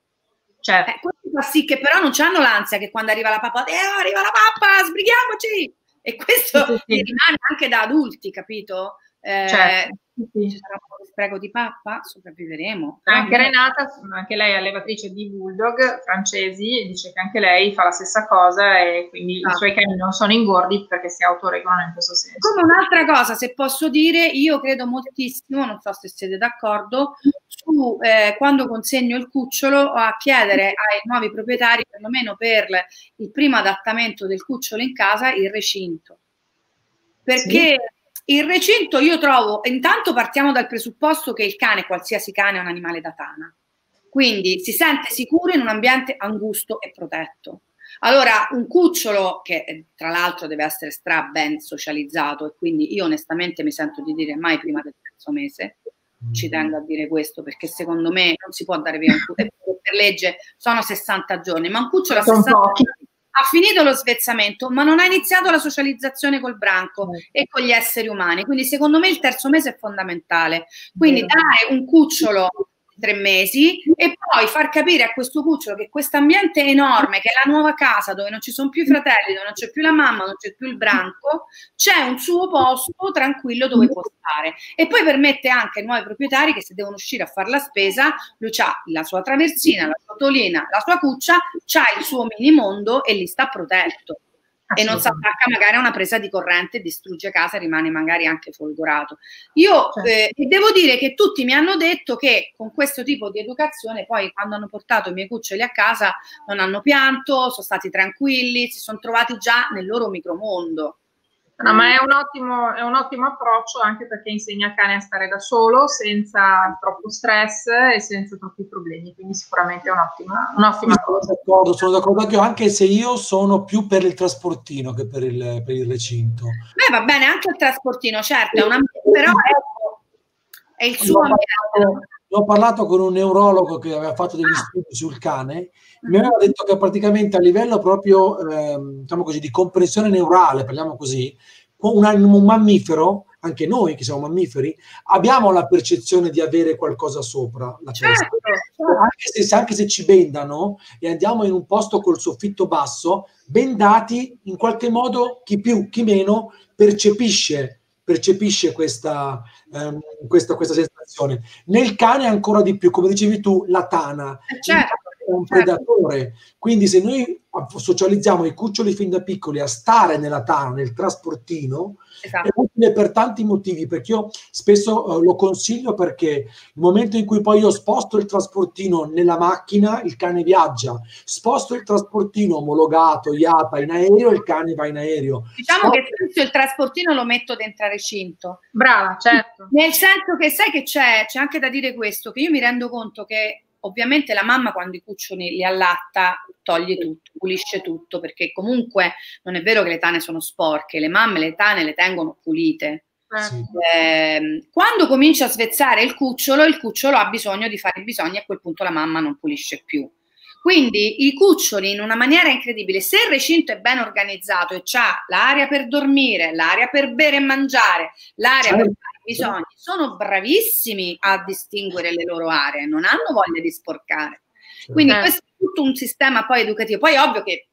Certo. Eh, questo fa sì che però non hanno l'ansia che quando arriva la pappa, eh, arriva la pappa, sbrighiamoci! E questo sì, sì. rimane anche da adulti, capito? Eh, certo. Ci sarà un po' di spreco di pappa, sopravviveremo. Anche Renata, anche lei è allevatrice di bulldog francesi, e dice che anche lei fa la stessa cosa e quindi ah. i suoi cani non sono ingordi perché si autoregolano in questo senso. Come un'altra cosa, se posso dire, io credo moltissimo, non so se siete d'accordo, su eh, quando consegno il cucciolo a chiedere ai nuovi proprietari, perlomeno per il primo adattamento del cucciolo in casa, il recinto. Perché sì il recinto io trovo, intanto partiamo dal presupposto che il cane, qualsiasi cane, è un animale da tana. Quindi si sente sicuro in un ambiente angusto e protetto. Allora, un cucciolo che eh, tra l'altro deve essere stra ben socializzato e quindi io onestamente mi sento di dire mai prima del terzo mese, ci tengo a dire questo perché secondo me non si può dare via un cucciolo, per legge sono 60 giorni, ma un cucciolo a 60 giorni ha finito lo svezzamento, ma non ha iniziato la socializzazione col branco mm. e con gli esseri umani. Quindi, secondo me, il terzo mese è fondamentale. Quindi, dare un cucciolo tre mesi e poi far capire a questo cucciolo che questo ambiente enorme, che è la nuova casa dove non ci sono più i fratelli, dove non c'è più la mamma, non c'è più il branco, c'è un suo posto tranquillo dove può stare. E poi permette anche ai nuovi proprietari che se devono uscire a fare la spesa, lui ha la sua traversina, la sua tolina, la sua cuccia, c'ha il suo mini mondo e lì sta protetto e non si attacca magari a una presa di corrente, distrugge casa e rimane magari anche folgorato. Io certo. eh, devo dire che tutti mi hanno detto che con questo tipo di educazione poi quando hanno portato i miei cuccioli a casa non hanno pianto, sono stati tranquilli, si sono trovati già nel loro micromondo. No, ma è un, ottimo, è un ottimo approccio anche perché insegna al cane a stare da solo senza troppo stress e senza troppi problemi, quindi sicuramente è un'ottima, un'ottima cosa. Sono d'accordo, sono d'accordo anche io, anche se io sono più per il trasportino che per il, per il recinto. Beh, va bene anche il trasportino, certo, è una, però è, è il suo ambiente ho parlato con un neurologo che aveva fatto degli ah. studi sul cane, mi aveva detto che praticamente a livello proprio, eh, diciamo così, di comprensione neurale, parliamo così, un, un mammifero, anche noi che siamo mammiferi, abbiamo la percezione di avere qualcosa sopra la testa. Certo. Anche, se, anche se ci bendano e andiamo in un posto col soffitto basso, bendati, in qualche modo, chi più, chi meno, percepisce percepisce questa, ehm, questa, questa, sensazione. Nel cane ancora di più, come dicevi tu, la tana. Eh, certo, è un certo. predatore. Quindi se noi socializziamo i cuccioli fin da piccoli a stare nella tana, nel trasportino, esatto. è utile per tanti motivi, perché io spesso uh, lo consiglio perché nel momento in cui poi io sposto il trasportino nella macchina, il cane viaggia, sposto il trasportino omologato, IATA, in aereo, il cane va in aereo. Diciamo sposto... che il trasportino lo metto dentro a recinto. Brava, certo. Nel senso che sai che c'è, c'è anche da dire questo, che io mi rendo conto che ovviamente la mamma quando i cuccioli li allatta toglie tutto, pulisce tutto, perché comunque non è vero che le tane sono sporche, le mamme le tane le tengono pulite. Sì. Eh, quando comincia a svezzare il cucciolo, il cucciolo ha bisogno di fare i bisogni e a quel punto la mamma non pulisce più. Quindi i cuccioli in una maniera incredibile, se il recinto è ben organizzato e c'ha l'area per dormire, l'area per bere e mangiare, l'area certo. per fare i bisogni, sono bravissimi a distinguere le loro aree, non hanno voglia di sporcare. Certo. Quindi questo è tutto un sistema poi educativo. Poi è ovvio che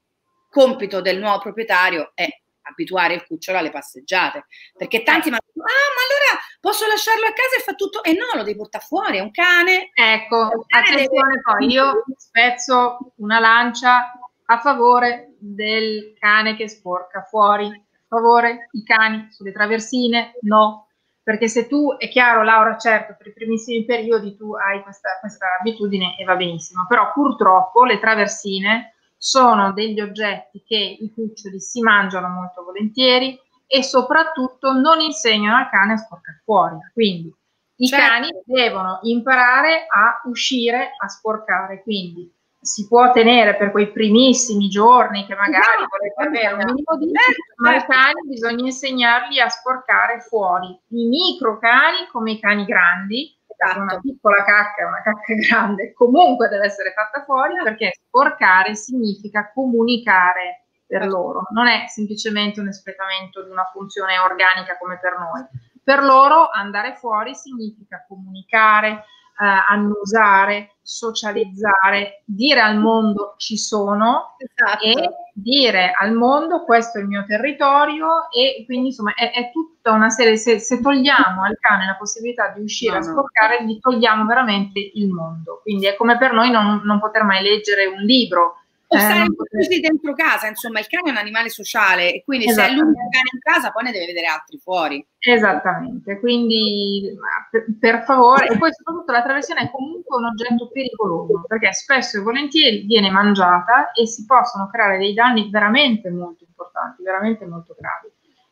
compito del nuovo proprietario è abituare il cucciolo alle passeggiate, perché tanti mi dicono, ah ma allora posso lasciarlo a casa e fa tutto, e no, lo devi portare fuori, è un cane. Ecco, un cane attenzione deve... poi, io spezzo una lancia a favore del cane che sporca fuori, a favore i cani sulle traversine, no, perché se tu, è chiaro Laura, certo, per i primissimi periodi tu hai questa, questa abitudine e va benissimo, però purtroppo le traversine sono degli oggetti che i cuccioli si mangiano molto volentieri e soprattutto non insegnano al cane a sporcare fuori. Quindi i certo. cani devono imparare a uscire a sporcare, quindi si può tenere per quei primissimi giorni che magari no, volete avere un minimo di certo, ma certo. ai cani bisogna insegnarli a sporcare fuori. I micro cani come i cani grandi esatto. una piccola cacca una cacca (laughs) grande, comunque deve essere fatta fuori perché sporcare significa comunicare per certo. loro, non è semplicemente un espletamento di una funzione organica come per noi. Per loro andare fuori significa comunicare, annusare, socializzare, dire al mondo ci sono esatto. e dire al mondo questo è il mio territorio e quindi insomma è, è tutta una serie, se, se, togliamo al cane la possibilità di uscire no, a sporcare, gli togliamo veramente il mondo. Quindi è come per noi non, non poter mai leggere un libro o eh, stare chiusi dentro casa, insomma il cane è un animale sociale e quindi se è l'unico cane in casa poi ne deve vedere altri fuori. Esattamente, quindi per, per favore, e poi soprattutto la traversione è comunque un oggetto pericoloso perché spesso e volentieri viene mangiata e si possono creare dei danni veramente molto importanti, veramente molto gravi.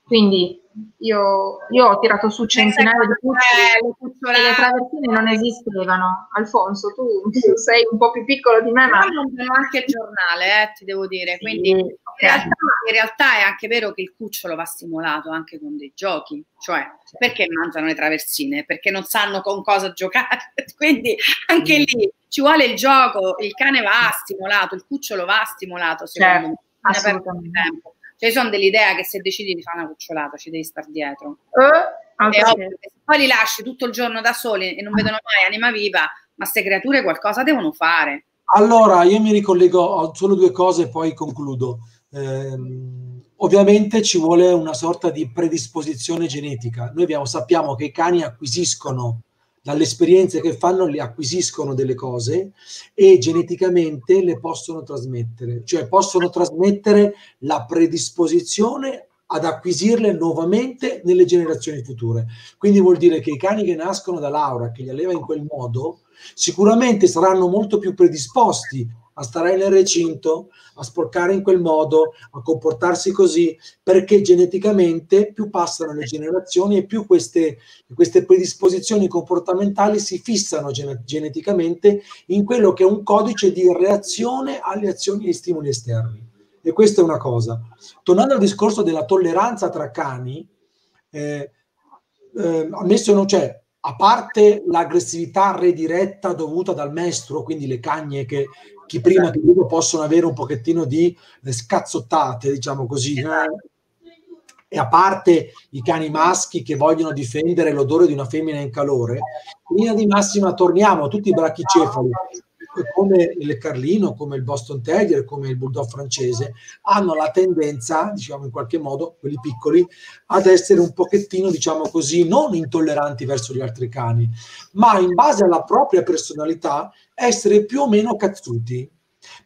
Quindi io, io ho tirato su centinaia di cuccioli e le traversine non esistevano. Alfonso, tu sei un po' più piccolo di me, ma... non anche il giornale, eh, ti devo dire. Quindi in, realtà, in, realtà, è anche vero che il cucciolo va stimolato anche con dei giochi. Cioè, perché mangiano le traversine? Perché non sanno con cosa giocare. (laughs) Quindi anche lì ci vuole il gioco, il cane va stimolato, il cucciolo va stimolato, secondo certo, me. Assolutamente. Tempo. Cioè, sono dell'idea che se decidi di fare una cucciolata ci devi star dietro. Eh, e ovvio, se poi li lasci tutto il giorno da soli e non vedono mai anima viva, ma queste creature qualcosa devono fare. Allora, io mi ricollego, ho solo due cose e poi concludo. Eh, ovviamente ci vuole una sorta di predisposizione genetica. Noi abbiamo, sappiamo che i cani acquisiscono dalle esperienze che fanno li acquisiscono delle cose e geneticamente le possono trasmettere, cioè possono trasmettere la predisposizione ad acquisirle nuovamente nelle generazioni future. Quindi vuol dire che i cani che nascono da Laura, che li alleva in quel modo, sicuramente saranno molto più predisposti a stare nel recinto, a sporcare in quel modo, a comportarsi così, perché geneticamente più passano le generazioni e più queste, queste predisposizioni comportamentali si fissano gen- geneticamente in quello che è un codice di reazione alle azioni e stimoli esterni. E questa è una cosa. Tornando al discorso della tolleranza tra cani, eh, eh, ammesso non c'è, a parte l'aggressività rediretta dovuta dal mestro, quindi le cagne che chi prima che dopo possono avere un pochettino di eh, scazzottate, diciamo così. Esatto. E a parte i cani maschi che vogliono difendere l'odore di una femmina in calore, in linea di massima torniamo a tutti i brachicefali, come il Carlino, come il Boston Terrier, come il Bulldog francese, hanno la tendenza, diciamo in qualche modo, quelli piccoli, ad essere un pochettino, diciamo così, non intolleranti verso gli altri cani, ma in base alla propria personalità essere più o meno cazzuti.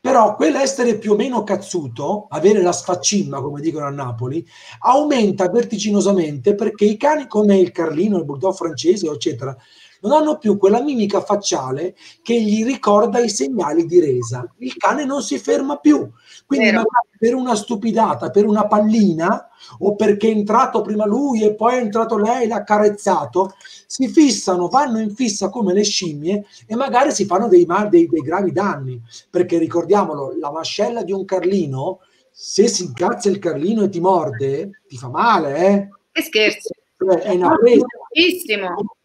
Però quell'essere più o meno cazzuto, avere la sfaccimma, come dicono a Napoli, aumenta vertiginosamente perché i cani come il Carlino, il Bulldog francese, eccetera, non hanno più quella mimica facciale che gli ricorda i segnali di resa. Il cane non si ferma più. Quindi per una stupidata, per una pallina, o perché è entrato prima lui e poi è entrato lei, l'ha carezzato, si fissano, vanno in fissa come le scimmie e magari si fanno dei, dei, dei gravi danni. Perché ricordiamolo, la mascella di un carlino, se si incazza il carlino e ti morde, ti fa male, eh? Che scherzo. Cioè, è una presa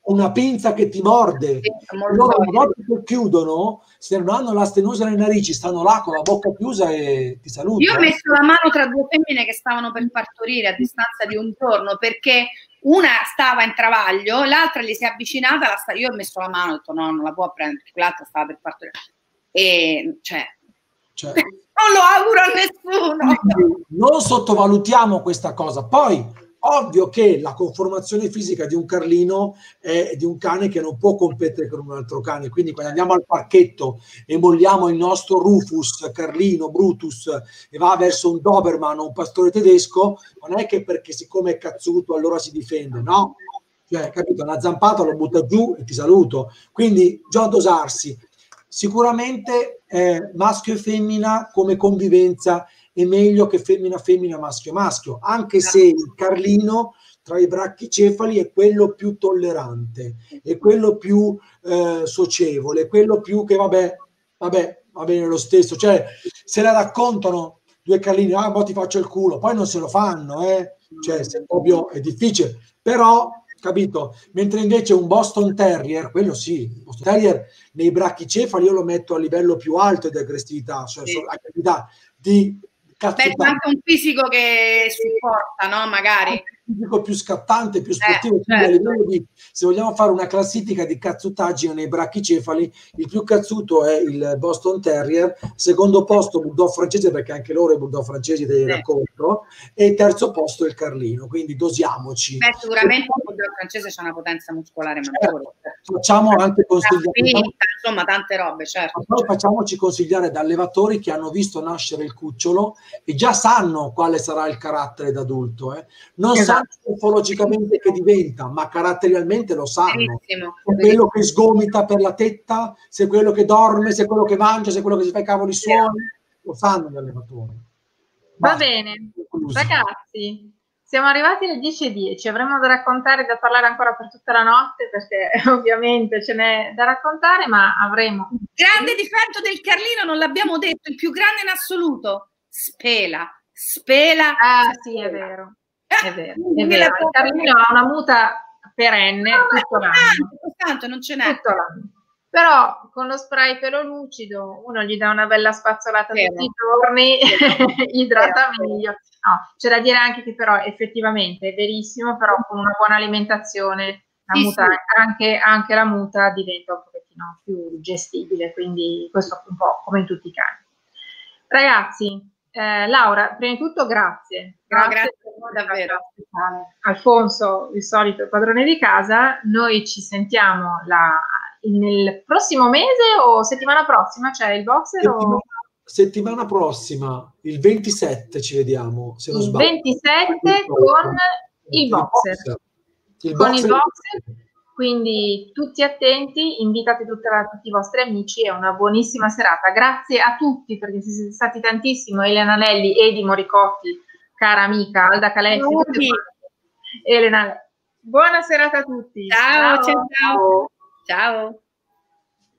una pinza che ti morde. Loro una volta che chiudono, se non hanno la stenosa nelle narici, stanno là con la bocca chiusa e ti salutano. Io ho messo la mano tra due femmine che stavano per partorire a distanza di un giorno perché una stava in travaglio, l'altra gli si è avvicinata, sta... io ho messo la mano, ho detto no, non la può prendere, l'altra stava per partorire. E cioè, cioè (laughs) non lo auguro a nessuno. Non sottovalutiamo questa cosa. Poi Ovvio che la conformazione fisica di un carlino è di un cane che non può competere con un altro cane, quindi quando andiamo al parchetto e molliamo il nostro Rufus, Carlino, Brutus e va verso un Doberman o un pastore tedesco, non è che perché siccome è cazzuto allora si difende, no? Cioè, capito? Una zampata lo butta giù e ti saluto. Quindi già dosarsi. Sicuramente eh, maschio e femmina come convivenza è meglio che femmina femmina maschio maschio, anche se il Carlino tra i brachicefali è quello più tollerante, è quello più eh, socievole, quello più che vabbè, vabbè, va bene lo stesso, cioè se la raccontano due Carlini, ah, ma ti faccio il culo, poi non se lo fanno, eh? cioè se, ovvio è difficile, però capito? Mentre invece un Boston Terrier, quello sì, Boston Terrier nei brachicefali io lo metto a livello più alto di aggressività, cioè sì. di Beh, anche un fisico che supporta, no? Magari. Fisico più scattante, più sportivo. Eh, certo. di, se vogliamo fare una classifica di cazzuttaggine nei brachicefali, il più cazzuto è il Boston Terrier, secondo posto Bulldog francese, perché anche loro i Bulldog francesi te li racconto, e terzo posto il Carlino, quindi dosiamoci. Beh, sicuramente il Bulldog francese c'è una potenza muscolare maggiore. Certo. Facciamo anche consigliare. Insomma, tante robe, certo. Poi facciamoci consigliare da allevatori che hanno visto nascere il cucciolo e già sanno quale sarà il carattere d'adulto. Eh. Non esatto. Sanno morfologicamente che diventa, ma caratterialmente lo sanno. Se quello che sgomita per la tetta, se quello che dorme, se quello che mangia, se quello che si fa i cavoli suoni, lo sanno gli allevatori. Va bene, ragazzi, Siamo arrivati alle 10.10, avremo da raccontare, da parlare ancora per tutta la notte, perché (laughs) ovviamente ce n'è da raccontare, ma avremo... Grande difetto del Carlino, non l'abbiamo detto, il più grande in assoluto, spela, spela. Ah sì, è vero, è vero, è vero. Il Carlino ha una muta perenne no, tutto l'anno. Tanto non ce n'è. Tutto l'anno. Però con lo spray pelo lucido uno gli dà una bella spazzolata Vero. tutti i giorni, (laughs) idrata meglio. No, c'è da dire anche che però effettivamente è verissimo, però con una buona alimentazione la muta, sì. Anche, anche, la muta diventa un pochettino più gestibile, quindi questo un po' come in tutti i cani. Ragazzi, eh, Laura, prima di tutto grazie. Grazie, no, grazie davvero. Alfonso, il solito padrone di casa, noi ci sentiamo la, nel prossimo mese o settimana prossima? C'è il boxer? Settimana, o... settimana prossima, il 27 ci vediamo, se non il sbaglio. 27 con il boxer. Il boxer. con il boxer. Quindi tutti attenti, invitate la, tutti i vostri amici e una buonissima serata. Grazie a tutti perché siete stati tantissimo, Elena Nelli, Edi Moricotti, cara amica, Alda Caletti, Elena. Buona serata a tutti. ciao. ciao. ciao. ciao.